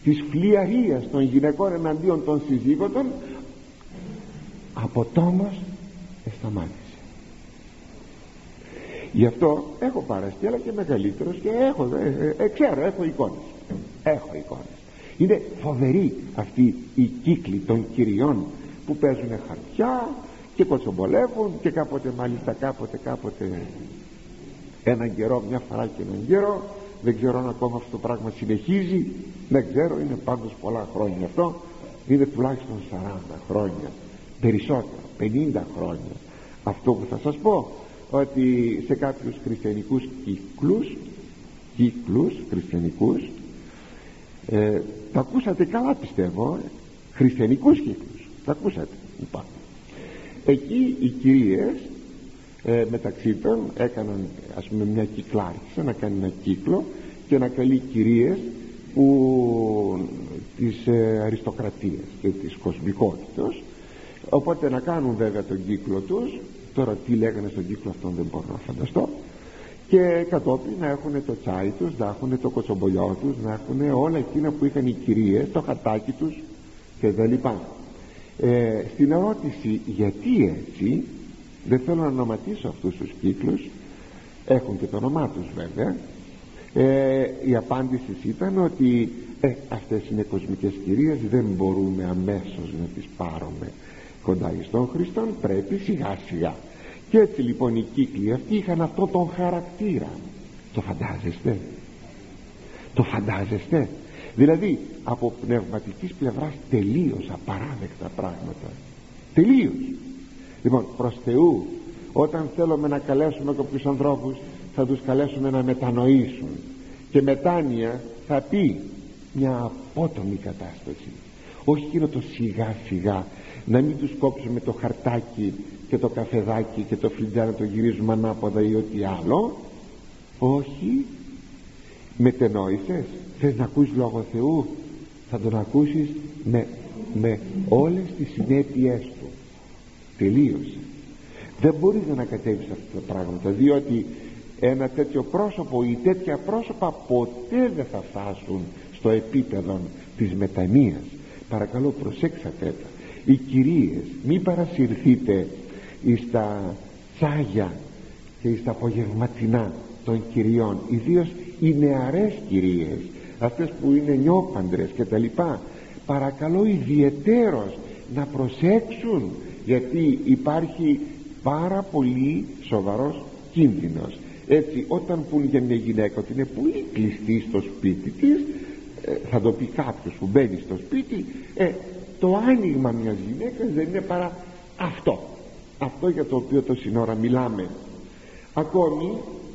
της φλιαρίας των γυναικών εναντίον των συζύγων από τόμος εσταμάτησε. Γι' αυτό έχω παραστεί αλλά και μεγαλύτερος και έχω, ε, ε, ε, ξέρω έχω εικόνες. Έχω εικόνες. Είναι φοβερή αυτή η κύκλη των κυριών που παίζουν χαρτιά και κοτσομπολεύουν και κάποτε μάλιστα κάποτε κάποτε έναν καιρό μια φορά και έναν καιρό δεν ξέρω αν ακόμα αυτό το πράγμα συνεχίζει. Δεν ξέρω είναι πάντως πολλά χρόνια αυτό. Είναι τουλάχιστον 40 χρόνια περισσότερο 50 χρόνια. Αυτό που θα σας πω ότι σε κάποιους χριστιανικούς κύκλους κύκλους χριστιανικούς ε, τα ακούσατε καλά πιστεύω ε, χριστιανικούς κύκλους. Τα ακούσατε λοιπόν εκεί οι κυρίες ε, μεταξύ των έκαναν ας πούμε μια κυκλάρισα να κάνει ένα κύκλο και να καλεί κυρίες που της ε, αριστοκρατίας και της κοσμικότητας οπότε να κάνουν βέβαια τον κύκλο τους. Τώρα τι λέγανε στον κύκλο αυτόν δεν μπορώ να φανταστώ. Και κατόπιν να έχουν το τσάι τους να έχουν το κοτσομπολιό τους να έχουν όλα εκείνα που είχαν οι κυρίες το χατάκι τους και δεν λοιπά ε, στην ερώτηση γιατί έτσι δεν θέλω να ονοματίσω αυτούς τους κύκλους. Έχουν και το όνομά τους βέβαια. Ε, η απάντηση ήταν ότι ε, αυτές είναι κοσμικές κυρίες δεν μπορούμε αμέσως να τις πάρουμε κοντά στον Χριστόν πρέπει σιγά σιγά. Και έτσι λοιπόν οι κύκλοι αυτοί είχαν αυτό τον χαρακτήρα. Το φαντάζεστε; Το φαντάζεστε; Δηλαδή από πνευματικής πλευράς τελείως απαράδεκτα πράγματα. Τελείως λοιπόν προς Θεού όταν θέλουμε να καλέσουμε κάποιους ανθρώπους θα τους καλέσουμε να μετανοήσουν. Και μετάνοια θα πει μια απότομη κατάσταση. Όχι εκείνο το σιγά σιγά να μην τους κόψουμε το χαρτάκι και το καφεδάκι και το φλιτζάνι το γυρίζουμε ανάποδα ή ό,τι άλλο. Όχι. Μετενόησες θες να ακούσεις λόγο Θεού. Θα τον ακούσεις με, με όλες τις συνέπειές του τελείωσε. Δεν μπορείς να ανακατεύεις αυτά τα πράγματα διότι ένα τέτοιο πρόσωπο ή τέτοια πρόσωπα ποτέ δεν θα φτάσουν στο επίπεδο της μετανοίας. Παρακαλώ προσέξατε τα. Οι κυρίες μη παρασυρθείτε εις τα τσάγια και εις τα απογευματινά των κυριών ιδίως οι νεαρές κυρίες αυτές που είναι νιόπαντρες και τα λοιπά. Παρακαλώ ιδιαιτέρως να προσέξουν γιατί υπάρχει πάρα πολύ σοβαρός κίνδυνος. Έτσι όταν πούν για μια γυναίκα ότι είναι πολύ κλειστή στο σπίτι της ε, θα το πει κάποιος που μπαίνει στο σπίτι ε, το άνοιγμα μιας γυναίκας δεν είναι παρά αυτό. Αυτό για το οποίο το σύνορα μιλάμε. Ακόμη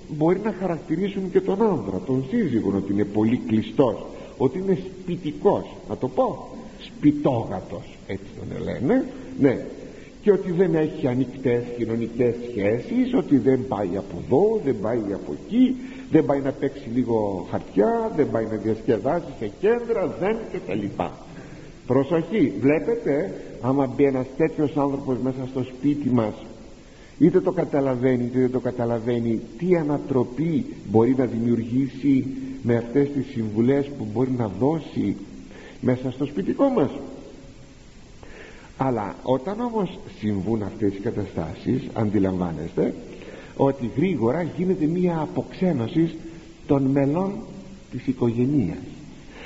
μπορεί να χαρακτηρίσουν και τον άνδρα τον σύζυγο ότι είναι πολύ κλειστός ότι είναι σπιτικός να το πω σπιτόγατος έτσι τον λένε. Ναι και ότι δεν έχει ανοιχτές κοινωνικές σχέσεις ότι δεν πάει από εδώ δεν πάει από εκεί δεν πάει να παίξει λίγο χαρτιά δεν πάει να διασκεδάσει σε κέντρα δεν και τα λοιπά. Προσοχή βλέπετε άμα μπει ένας τέτοιος άνθρωπος μέσα στο σπίτι μας είτε το καταλαβαίνει είτε δεν το καταλαβαίνει τι ανατροπή μπορεί να δημιουργήσει με αυτές τις συμβουλές που μπορεί να δώσει μέσα στο σπιτικό μας αλλά όταν όμως συμβούν αυτές οι καταστάσεις αντιλαμβάνεστε ότι γρήγορα γίνεται μία αποξένωση των μελών της οικογένειας.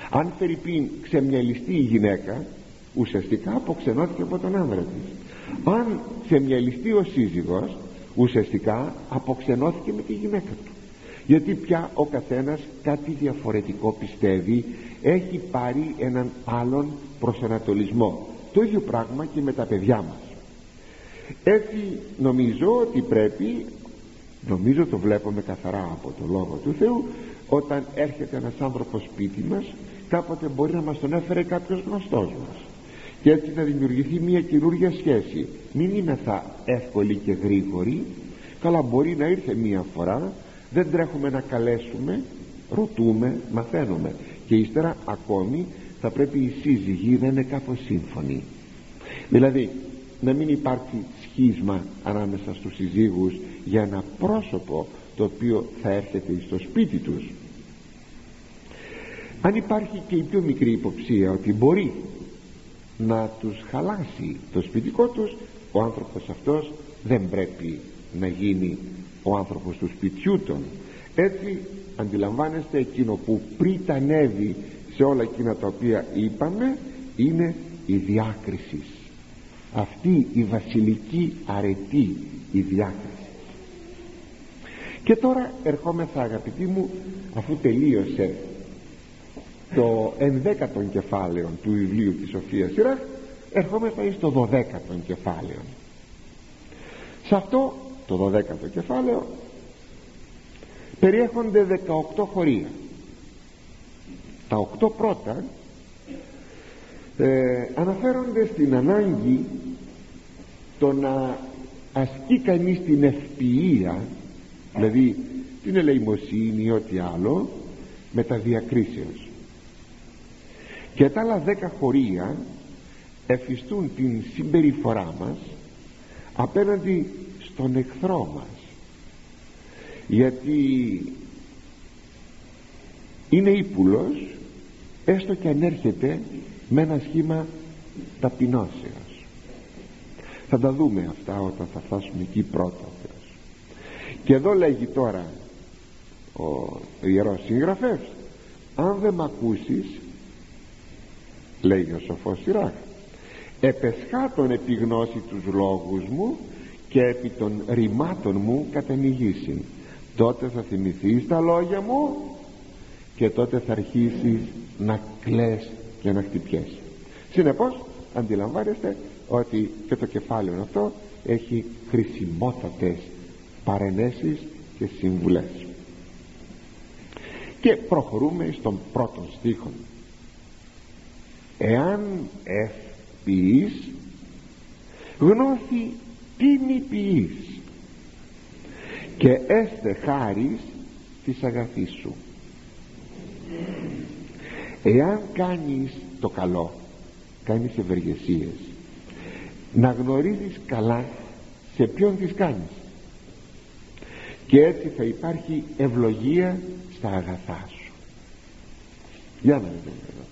Αν Φερρυπίν ξεμυαλιστεί η γυναίκα ουσιαστικά αποξενώθηκε από τον άνδρα της. Αν ξεμυαλιστεί ο σύζυγος ουσιαστικά αποξενώθηκε με τη γυναίκα του. Γιατί πια ο καθένας κάτι διαφορετικό πιστεύει έχει πάρει έναν άλλον προσανατολισμό το ίδιο πράγμα και με τα παιδιά μας. Έτσι νομίζω ότι πρέπει νομίζω το βλέπουμε καθαρά από το Λόγο του Θεού όταν έρχεται ένας άνθρωπος σπίτι μας κάποτε μπορεί να μας τον έφερε κάποιος γνωστός μας. Και έτσι να δημιουργηθεί μια καινούργια σχέση. Μην είναι θα εύκολη και γρήγορη καλά μπορεί να ήρθε μια φορά δεν τρέχουμε να καλέσουμε ρωτούμε, μαθαίνουμε. Και ύστερα ακόμη θα πρέπει οι σύζυγοι να είναι κάπως σύμφωνοι. Δηλαδή να μην υπάρχει σχίσμα ανάμεσα στους συζύγους για ένα πρόσωπο το οποίο θα έρχεται στο σπίτι τους. Αν υπάρχει και η πιο μικρή υποψία ότι μπορεί να τους χαλάσει το σπιτικό τους ο άνθρωπος αυτός δεν πρέπει να γίνει ο άνθρωπος του σπιτιού των έτσι αντιλαμβάνεστε εκείνο που πριτανεύει σε όλα εκείνα τα οποία είπαμε είναι η διάκρισης. Αυτή η βασιλική αρετή η διάκρισης. Και τώρα ερχόμεθα αγαπητοί μου αφού τελείωσε το ενδέκατο κεφάλαιο του βιβλίου της Σοφίας Σειράχ ερχόμεθα εις το δωδέκατο κεφάλαιο. Σε αυτό το δωδέκατο κεφάλαιο περιέχονται 18 χωρία τα 8 πρώτα ε, αναφέρονται στην ανάγκη το να ασκεί κανείς την ευποιία δηλαδή την ελεημοσύνη ή ό,τι άλλο με τα διακρίσεως. Και τα άλλα δέκα χωρία εφιστούν την συμπεριφορά μας απέναντι στον εχθρό μας. Γιατί είναι ύπουλος έστω και αν έρχεται με ένα σχήμα ταπεινώσεως. Θα τα δούμε αυτά όταν θα φτάσουμε εκεί πρώτα και εδώ λέγει τώρα ο Ιερός Συγγραφεύς αν δεν μ' ακούσεις λέει ο σοφός Σιράχ επεσχάτων επιγνώσει τους λόγους μου και επί των ρημάτων μου κατανοηγήσει τότε θα θυμηθείς τα λόγια μου και τότε θα αρχίσεις να κλαις και να χτυπιέσαι συνεπώς αντιλαμβάνεστε ότι και το κεφάλαιο αυτό έχει χρησιμότατες παρενέσεις και συμβουλές. Και προχωρούμε στον πρώτο στίχο. Εάν ευποιείς γνώθη τι ποιείς και έστε χάρις της αγαθής σου εάν κάνεις το καλό κάνεις ευεργεσίες να γνωρίζεις καλά σε ποιον τις κάνεις. Και έτσι θα υπάρχει ευλογία στα αγαθά σου. Για να δούμε εδώ.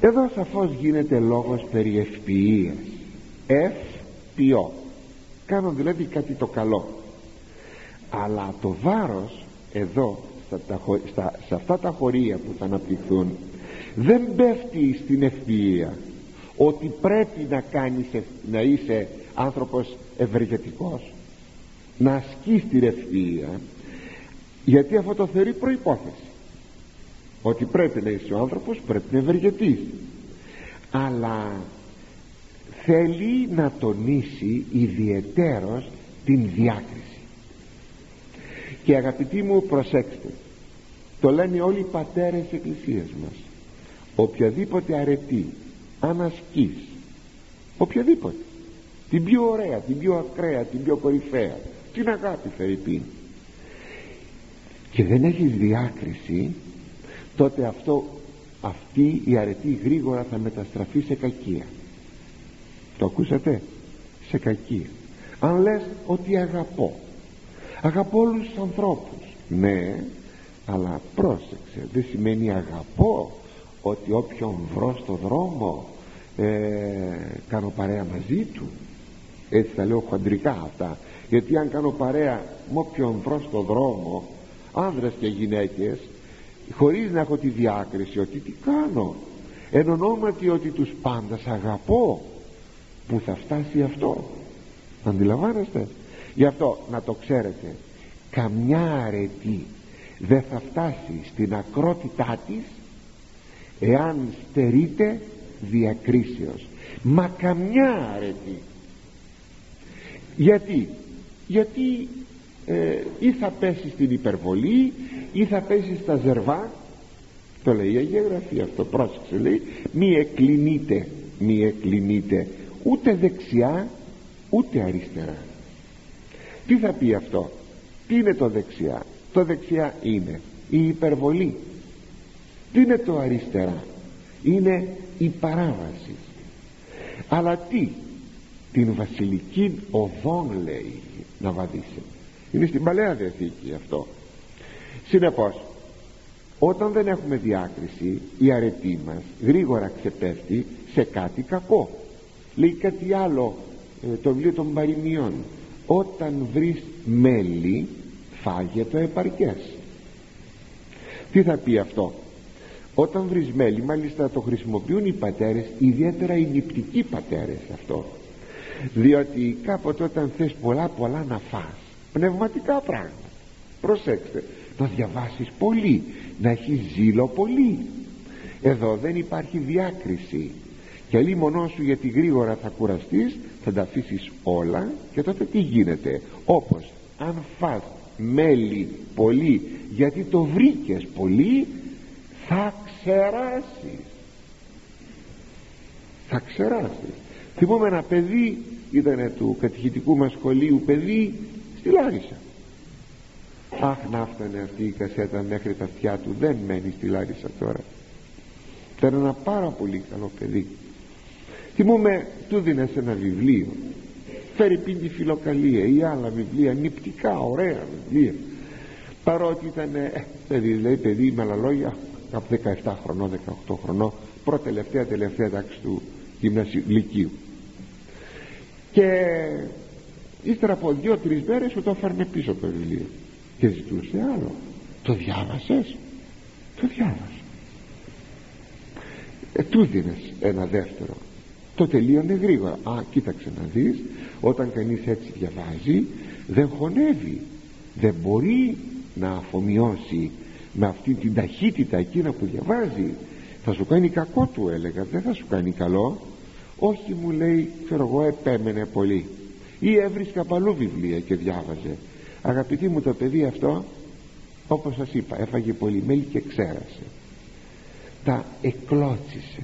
Εδώ σαφώς γίνεται λόγος περί ευποιίας. Ευποιώ κάνω δηλαδή κάτι το καλό. Αλλά το βάρος εδώ στα, σε αυτά τα χωρία που θα αναπτυχθούν δεν πέφτει στην ευφυΐα ότι πρέπει να κάνεις να είσαι άνθρωπος ευεργετικός να ασκείς την ευφυΐα γιατί αυτό το θεωρεί προϋπόθεση. Ότι πρέπει να είσαι ο άνθρωπος πρέπει να ευεργετείς. Αλλά θέλει να τονίσει ιδιαιτέρως την διάκριση και αγαπητοί μου προσέξτε. Το λένε όλοι οι πατέρες της εκκλησίας μας. Οποιαδήποτε αρετή αν ασκείς οποιαδήποτε την πιο ωραία, την πιο ακραία, την πιο κορυφαία την αγάπη Φερρυπίν. Και δεν έχεις διάκριση τότε αυτό αυτή η αρετή γρήγορα θα μεταστραφεί σε κακία. Το ακούσατε; Σε κακία. Αν λες ότι αγαπώ αγαπώ όλους τους ανθρώπους. Ναι αλλά πρόσεξε δεν σημαίνει αγαπώ ότι όποιον βρω στο δρόμο ε, κάνω παρέα μαζί του. Έτσι τα λέω χοντρικά αυτά. Γιατί αν κάνω παρέα με όποιον βρω στο δρόμο άνδρες και γυναίκες χωρίς να έχω τη διάκριση ότι τι κάνω εν ονόματι ότι τους πάντας αγαπώ που θα φτάσει αυτό. Αντιλαμβάνεστε; Γι' αυτό να το ξέρετε καμιά αρετή δεν θα φτάσει στην ακρότητά της εάν στερείται διακρίσεως. Μα καμιά αρετή. Γιατί γιατί ε, ή θα πέσει στην υπερβολή ή θα πέσει στα ζερβά. Το λέει η Αγία Γραφή αυτό πρόσεξε λέει μη εκκλινείτε μη εκκλινείτε ούτε δεξιά ούτε αριστερά τι θα πει αυτό; Τι είναι το δεξιά; Το δεξιά είναι η υπερβολή. Τι είναι το αριστερά; Είναι η παράβαση. Αλλά τι; Την βασιλική οδόν λέει να βαδίσει. Είναι στην Παλαιά Διαθήκη αυτό. Συνεπώς όταν δεν έχουμε διάκριση η αρετή μας γρήγορα ξεπέφτει σε κάτι κακό. Λέει κάτι άλλο ε, το βιβλίο των παροιμιών όταν βρεις μέλι φάγε το επαρκές. Τι θα πει αυτό; Όταν βρεις μέλι μάλιστα το χρησιμοποιούν οι πατέρες ιδιαίτερα οι νηπτικοί πατέρες αυτό. Διότι κάποτε όταν θες πολλά πολλά να φας πνευματικά πράγματα. Προσέξτε να διαβάσεις πολύ να έχεις ζήλο πολύ. Εδώ δεν υπάρχει διάκριση. Και λίμωνό σου γιατί γρήγορα θα κουραστείς θα τα αφήσεις όλα και τότε τι γίνεται; Όπως αν φας μέλι πολύ γιατί το βρήκες πολύ θα ξεράσεις. Θα ξεράσεις. Θυμούμε ένα παιδί ήταν του κατηχητικού μας σχολείου παιδί στη Λάρισα. Αχ να φτανε αυτή η κασέτα μέχρι τα αυτιά του δεν μένει στη Λάρισα τώρα. Ήταν ένα πάρα πολύ καλό παιδί θυμούμε του δίνες ένα βιβλίο. Φέρει πίντη φιλοκαλία ή άλλα βιβλία νηπτικά ωραία βιβλία. Παρότι ήταν ε, παιδί λέει παιδί με άλλα λόγια από 17 χρονών 18 χρονών πρώτη τελευταία τελευταία τάξη του γυμνασίου λυκείου. Και ύστερα από δύο-τρεις μέρες σου το έφερνε πίσω το βιβλίο. Και ζητούσε άλλο. Το διάβασες; Το διάβασα ε, του δίνες ένα δεύτερο το τελείωνε γρήγορα. Α κοίταξε να δεις όταν κανείς έτσι διαβάζει δεν χωνεύει. Δεν μπορεί να αφομοιώσει με αυτή την ταχύτητα εκείνα που διαβάζει. Θα σου κάνει κακό του έλεγα. Δεν θα σου κάνει καλό. Όχι μου λέει ξέρω εγώ επέμενε πολύ. Ή έβρισκα παλού βιβλία και διάβαζε. Αγαπητοί μου το παιδί αυτό όπως σας είπα έφαγε πολύ μέλι και ξέρασε. Τα εκλώτσισε.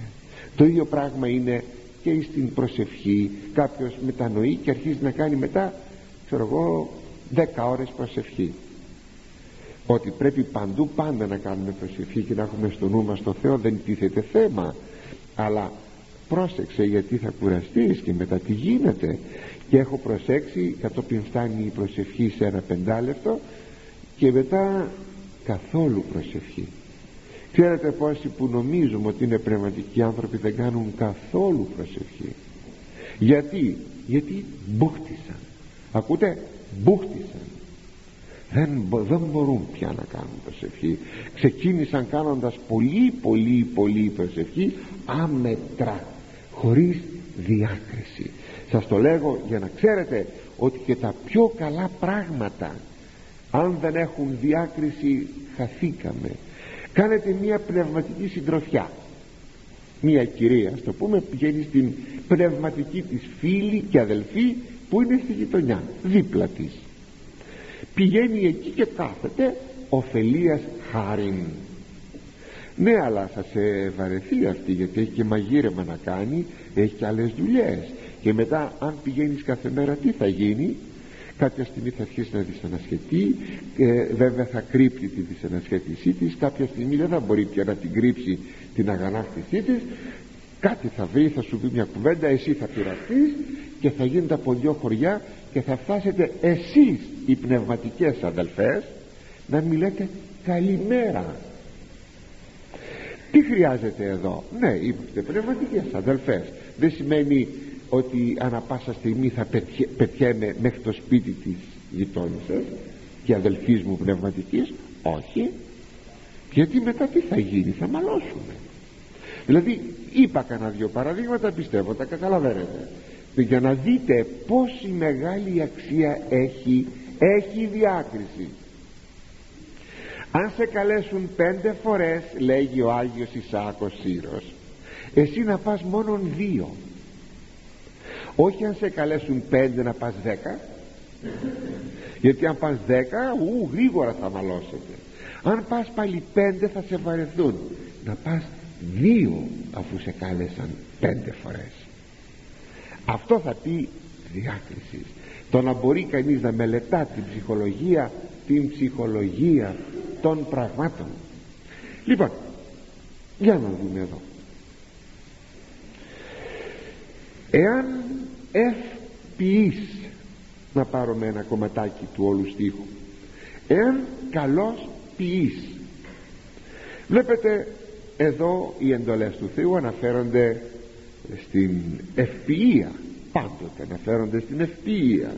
Το ίδιο πράγμα είναι και στην προσευχή. Κάποιος μετανοεί και αρχίζει να κάνει μετά ξέρω εγώ δέκα ώρες προσευχή. Ότι πρέπει παντού πάντα να κάνουμε προσευχή και να έχουμε στο νου μας το Θεό δεν τίθεται θέμα. Αλλά πρόσεξε γιατί θα κουραστείς και μετά τι γίνεται. Και έχω προσέξει κατόπιν φτάνει η προσευχή σε ένα πεντάλεπτο και μετά καθόλου προσευχή ξέρετε πόσοι που νομίζουμε ότι είναι πνευματικοί άνθρωποι δεν κάνουν καθόλου προσευχή. Γιατί; Γιατί μπούχτισαν. Ακούτε; Μπούχτισαν. Δεν, δεν μπορούν πια να κάνουν προσευχή. Ξεκίνησαν κάνοντας πολύ πολύ πολύ προσευχή άμετρα χωρίς διάκριση. Σας το λέγω για να ξέρετε ότι και τα πιο καλά πράγματα αν δεν έχουν διάκριση χαθήκαμε κάνετε μια πνευματική συντροφιά. Μια κυρία στο πούμε πηγαίνει στην πνευματική της φίλη και αδελφή που είναι στη γειτονιά δίπλα της. Πηγαίνει εκεί και κάθεται ωφελίας χάριν. Ναι αλλά θα σε βαρεθεί αυτή γιατί έχει και μαγείρεμα να κάνει έχει και άλλες δουλειές. Και μετά αν πηγαίνεις κάθε μέρα τι θα γίνει; Κάποια στιγμή θα αρχίσει να δυσανασχετεί ε, βέβαια θα κρύπτει τη δυσανασχέτησή της. Κάποια στιγμή δεν θα μπορεί πια να την κρύψει την αγανάκτησή της. Κάτι θα βρει θα σου πει μια κουβέντα εσύ θα πειραστείς και θα γίνονται από δυο χωριά και θα φτάσετε εσείς οι πνευματικές αδελφές να μιλάτε καλημέρα. Τι χρειάζεται εδώ; Ναι είστε πνευματικές αδελφές. Δεν σημαίνει ότι ανα πάσα στιγμή θα πετιέμαι μέχρι το σπίτι της γειτόνισσας και αδελφής μου πνευματικής. Όχι. Γιατί μετά τι θα γίνει θα μαλώσουμε. Δηλαδή είπα κανένα δυο παραδείγματα πιστεύω τα καταλαβαίνετε. Για να δείτε πόση μεγάλη αξία έχει έχει διάκριση. Αν σε καλέσουν πέντε φορές λέγει ο Άγιος Ισάκος Σύρος εσύ να πας μόνον δύο όχι αν σε καλέσουν πέντε να πας δέκα. Γιατί αν πας δέκα ου, γρήγορα θα μαλώσετε. Αν πας πάλι πέντε θα σε βαρεθούν. Να πας δύο αφού σε κάλεσαν πέντε φορές. Αυτό θα πει διάκρισης. Το να μπορεί κανείς να μελετά την ψυχολογία την ψυχολογία των πραγμάτων. Λοιπόν για να δούμε εδώ. Εάν ευποιείς να πάρουμε ένα κομματάκι του όλου στίχου. Εάν καλός ποιείς βλέπετε εδώ οι εντολές του Θεού αναφέρονται στην ευποιία. Πάντοτε αναφέρονται στην ευποιία.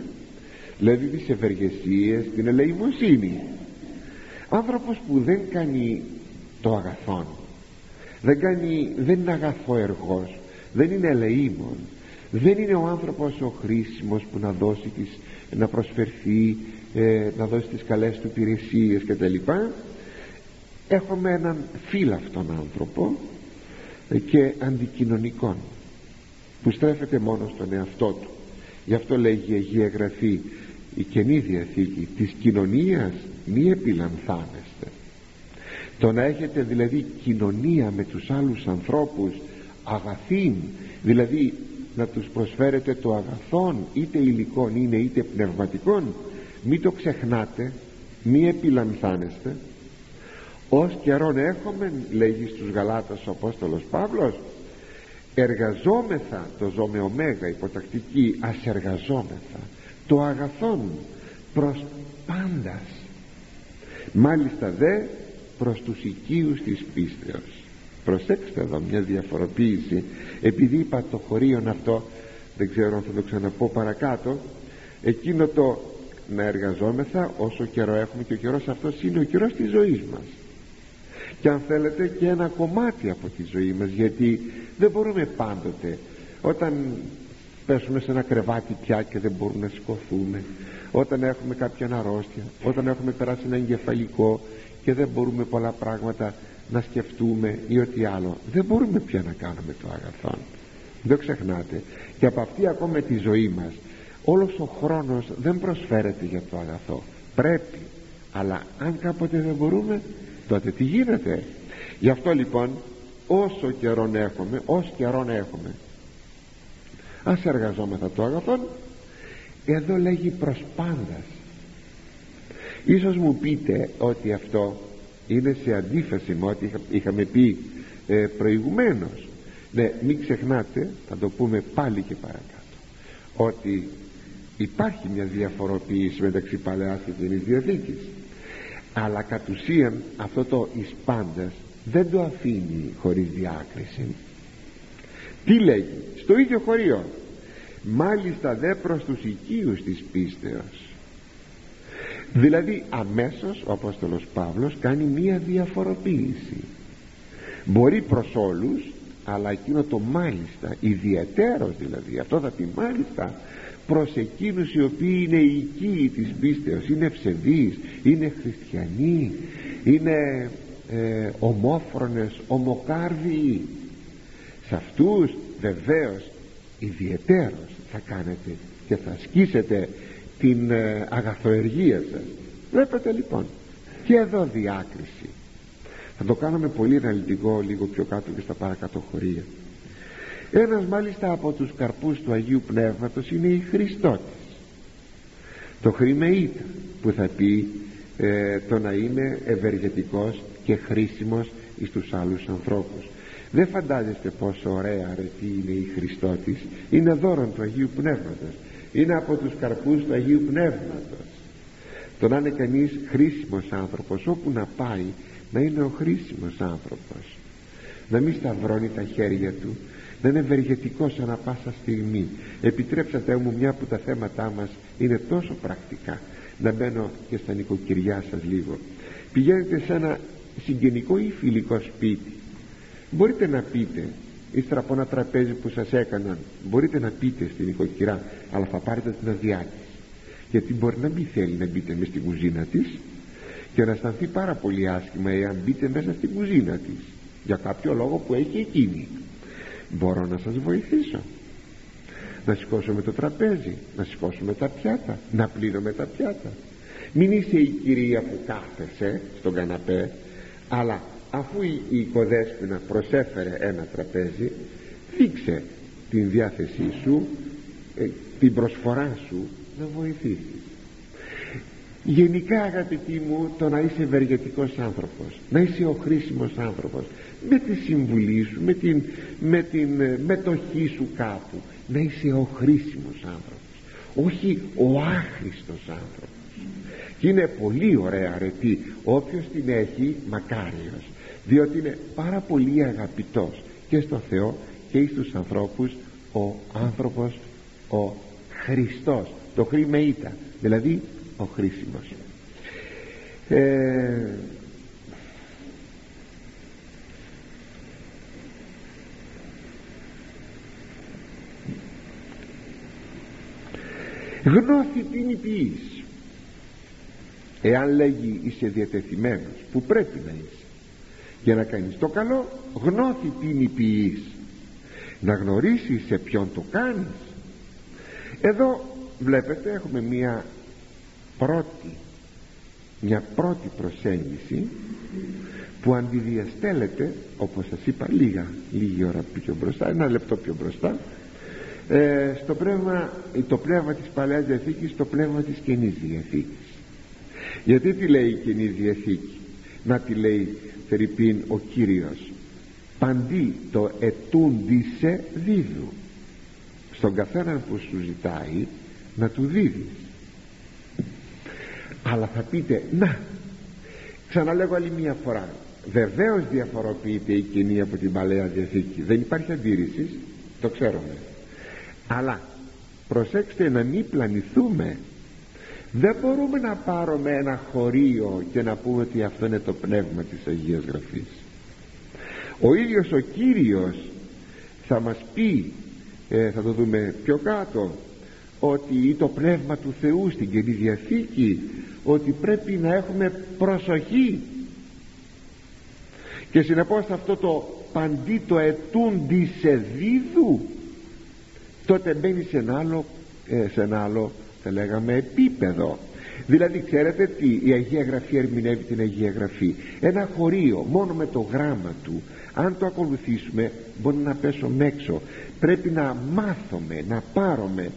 Δηλαδή τις ευεργεσίες την ελεημοσύνη. Άνθρωπος που δεν κάνει το αγαθόν δεν, κάνει, δεν είναι αγαθό εργός δεν είναι ελεήμων δεν είναι ο άνθρωπος ο χρήσιμος που να δώσει τις, να προσφερθεί ε, να δώσει τις καλές του υπηρεσίες και τα λοιπά. Έχουμε έναν φύλαυτον άνθρωπο ε, και αντικοινωνικόν που στρέφεται μόνο στον εαυτό του. Γι' αυτό λέγει η Αγία Γραφή η Καινή Διαθήκη της κοινωνίας μη επιλανθάνεστε το να έχετε δηλαδή κοινωνία με τους άλλους ανθρώπους αγαθήν δηλαδή να τους προσφέρετε το αγαθόν είτε υλικών είναι είτε πνευματικών. Μη το ξεχνάτε μη επιλανθάνεστε. Ως καιρόν έχουμε λέγει στους Γαλάτας ο Απόστολος Παύλος εργαζόμεθα το ζώμε ωμέγα υποτακτική ας εργαζόμεθα το αγαθόν προς πάντας. Μάλιστα δε προς τους οικείους της πίστεως προσέξτε εδώ μια διαφοροποίηση. Επειδή είπα το χωρίον αυτό δεν ξέρω αν θα το ξαναπώ παρακάτω εκείνο το να εργαζόμεθα όσο καιρό έχουμε και ο καιρός αυτός είναι ο καιρός της ζωής μας. Και αν θέλετε και ένα κομμάτι από τη ζωή μας γιατί δεν μπορούμε πάντοτε όταν πέσουμε σε ένα κρεβάτι πια και δεν μπορούμε να σηκωθούμε όταν έχουμε κάποια αρρώστια όταν έχουμε περάσει ένα εγκεφαλικό και δεν μπορούμε πολλά πράγματα να σκεφτούμε ή ό,τι άλλο. Δεν μπορούμε πια να κάνουμε το αγαθόν. Δεν ξεχνάτε. Και από αυτή ακόμα τη ζωή μας όλος ο χρόνος δεν προσφέρεται για το αγαθό. Πρέπει. Αλλά αν κάποτε δεν μπορούμε τότε τι γίνεται. Γι' αυτό λοιπόν όσο καιρόν έχουμε όσο καιρόν έχουμε ας εργαζόμεθα το αγαθόν. Εδώ λέγει προς πάντας ίσως μου πείτε ότι αυτό είναι σε αντίφαση με ό,τι είχαμε πει ε, προηγουμένως. Ναι μην ξεχνάτε θα το πούμε πάλι και παρακάτω ότι υπάρχει μια διαφοροποίηση μεταξύ Παλαιάς και Καινής Διαθήκης. Αλλά κατ' ουσίαν αυτό το εις πάντας δεν το αφήνει χωρίς διάκριση. Τι λέγει; Στο ίδιο χωρίο μάλιστα δε προς τους οικείους της πίστεως δηλαδή αμέσως ο Απόστολος Παύλος κάνει μία διαφοροποίηση. Μπορεί προς όλους αλλά εκείνο το μάλιστα ιδιαίτερος δηλαδή αυτό θα πει μάλιστα προς εκείνους οι οποίοι είναι οικοί της πίστεως είναι ευσεβείς είναι χριστιανοί είναι ε, ομόφρονες ομοκάρδιοι. Σε αυτούς βεβαίως ιδιαιτέρως θα κάνετε και θα ασκήσετε την ε, αγαθοεργία σας. Βλέπετε λοιπόν και εδώ διάκριση. Θα το κάνουμε πολύ αναλυτικό λίγο πιο κάτω και στα παρακάτω χωρία. Ένας μάλιστα από τους καρπούς του Αγίου Πνεύματος είναι η Χριστότης. Το χρημεΐτα που θα πει ε, το να είναι ευεργετικός και χρήσιμος εις τους άλλους ανθρώπους. Δεν φαντάζεστε πόσο ωραία αρετή είναι η Χριστότης. Είναι δώρον του Αγίου Πνεύματος είναι από τους καρπούς του Αγίου Πνεύματος. Το να είναι κανείς χρήσιμος άνθρωπος όπου να πάει να είναι ο χρήσιμος άνθρωπος. Να μην σταυρώνει τα χέρια του να είναι ευεργετικός ανα πάσα στιγμή. Επιτρέψατε μου μια που τα θέματά μας είναι τόσο πρακτικά να μπαίνω και στα νοικοκυριά σας λίγο. Πηγαίνετε σε ένα συγγενικό ή φιλικό σπίτι. Μπορείτε να πείτε ύστερα από ένα τραπέζι που σας έκαναν μπορείτε να πείτε στην νοικοκυρά αλλά θα πάρετε την αδειά της γιατί μπορεί να μην θέλει να μπείτε μέσα στην κουζίνα της και να αισθανθεί πάρα πολύ άσχημα εάν μπείτε μέσα στην κουζίνα της για κάποιο λόγο που έχει εκείνη. Μπορώ να σας βοηθήσω. Να σηκώσουμε το τραπέζι να σηκώσουμε τα πιάτα να πλύνουμε τα πιάτα. Μην είσαι η κυρία που κάθεσαι στον καναπέ αλλά αφού η οικοδέσποινα προσέφερε ένα τραπέζι δείξε την διάθεσή σου ε, την προσφορά σου να βοηθήσεις. Γενικά αγαπητοί μου το να είσαι ευεργετικός άνθρωπος να είσαι ο χρήσιμος άνθρωπος με τη συμβουλή σου με την, με την ε, μετοχή σου κάπου να είσαι ο χρήσιμος άνθρωπος όχι ο άχρηστος άνθρωπος. Και είναι πολύ ωραία αρετή όποιος την έχει μακάριος διότι είναι πάρα πολύ αγαπητός και στο Θεό και στους ανθρώπους ο άνθρωπος ο Χριστός. Το χρήμα ήταν δηλαδή ο χρήσιμος. Ε, γνώθη την υπηής εάν λέγει είσαι διατεθειμένος που πρέπει να είσαι για να κάνεις το καλό γνώθη την υπηής να γνωρίσεις σε ποιον το κάνεις. Εδώ βλέπετε έχουμε μία πρώτη μια πρώτη προσέγγιση που αντιδιαστέλλεται όπως σας είπα λίγα λίγη ώρα πιο μπροστά ένα λεπτό πιο μπροστά ε, στο πνεύμα, το πνεύμα της Παλαιάς Διαθήκης το πνεύμα της Καινής Διαθήκης. Γιατί τι λέει η Καινή Διαθήκη; Να τη λέει Φερρυπίν ο Κύριος. Παντί το ετούντισε δίδου. Στον καθέναν που σου ζητάει να του δίδεις. Αλλά θα πείτε να ξαναλέγω άλλη μια φορά. Βεβαίως διαφοροποιείται η κοινή από την Παλαιά Διαθήκη. Δεν υπάρχει αντίρρησης το ξέρουμε. Αλλά προσέξτε να μην πλανηθούμε δεν μπορούμε να πάρουμε ένα χωρίο και να πούμε ότι αυτό είναι το πνεύμα της Αγίας Γραφής. Ο ίδιος ο Κύριος θα μας πει ε, θα το δούμε πιο κάτω ότι το πνεύμα του Θεού στην Καινή Διαθήκη ότι πρέπει να έχουμε προσοχή. Και συνεπώς αυτό το παντί το ετούντι σε δίδου τότε μπαίνει σε ένα άλλο, ε, σε ένα άλλο θα λέγαμε επίπεδο. Δηλαδή ξέρετε τι η Αγία Γραφή ερμηνεύει την Αγία Γραφή. Ένα χωρίο μόνο με το γράμμα του αν το ακολουθήσουμε μπορεί να πέσουμε έξω. Πρέπει να μάθουμε να πάρουμε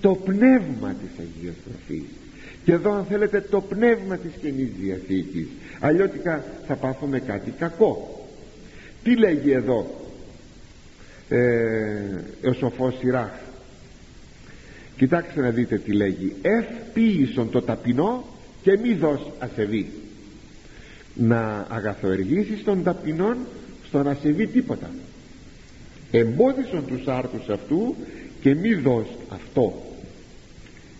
το πνεύμα της Αγίας Γραφής. Και εδώ αν θέλετε το πνεύμα της Καινής Διαθήκης. Αλλιώτικα θα πάθουμε κάτι κακό. Τι λέγει εδώ ε, ο σοφός Σιράχ; Κοιτάξτε να δείτε τι λέγει. Ευπίησον το ταπεινό και μη δώσ ασεβή να αγαθοεργήσεις τον ταπεινόν στο να σεβεί τίποτα. Εμπόδισον τους άρτους αυτού και μη δώσ αυτό.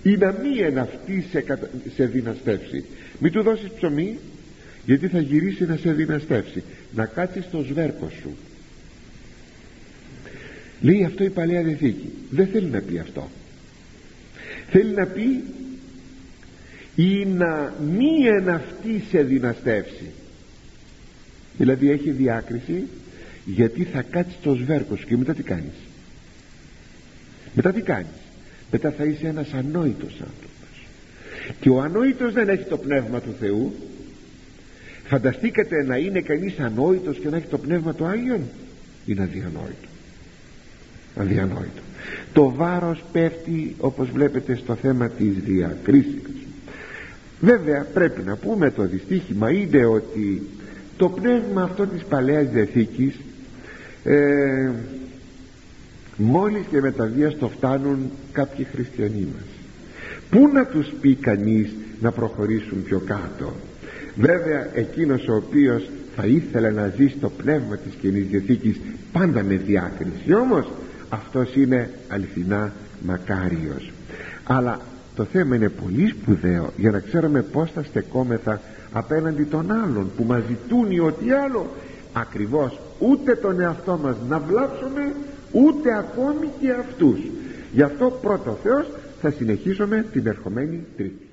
Ή να μη εναυτεί σε, σε δυναστεύσει. Μη του δώσεις ψωμί γιατί θα γυρίσει να σε δυναστεύσει. Να κάτσεις στο σβέρκος σου. Λέει αυτό η Παλαιά Διαθήκη. Δεν θέλει να πει αυτό θέλει να πει ή να μη εναυτεί σε δυναστεύσει δηλαδή έχει διάκριση γιατί θα κάτσεις στο σβέρκος σου και μετά τι κάνεις. Μετά τι κάνεις. Μετά θα είσαι ένας ανόητος άνθρωπος. Και ο ανόητος δεν έχει το πνεύμα του Θεού. Φανταστήκατε να είναι κανείς ανόητος και να έχει το πνεύμα του Άγιον; Είναι αδιανόητο αδιανόητο. Το βάρος πέφτει όπως βλέπετε στο θέμα της διακρίσεως βέβαια πρέπει να πούμε το δυστύχημα είναι ότι το πνεύμα αυτό της Παλαιάς Διαθήκης ε, μόλις και με τα το φτάνουν κάποιοι χριστιανοί μας. Πού να τους πει κανείς να προχωρήσουν πιο κάτω; Βέβαια εκείνος ο οποίος θα ήθελε να ζει στο πνεύμα της Καινής Διαθήκης πάντα με διάκριση. Όμως αυτός είναι αληθινά μακάριος. Αλλά το θέμα είναι πολύ σπουδαίο για να ξέρουμε πως θα στεκόμεθα απέναντι των άλλων που μας ζητούν ή ό,τι άλλο ακριβώς ούτε τον εαυτό μας να βλάψουμε ούτε ακόμη και αυτούς. Γι' αυτό πρώτο Θεός θα συνεχίσουμε την ερχομένη Τρίτη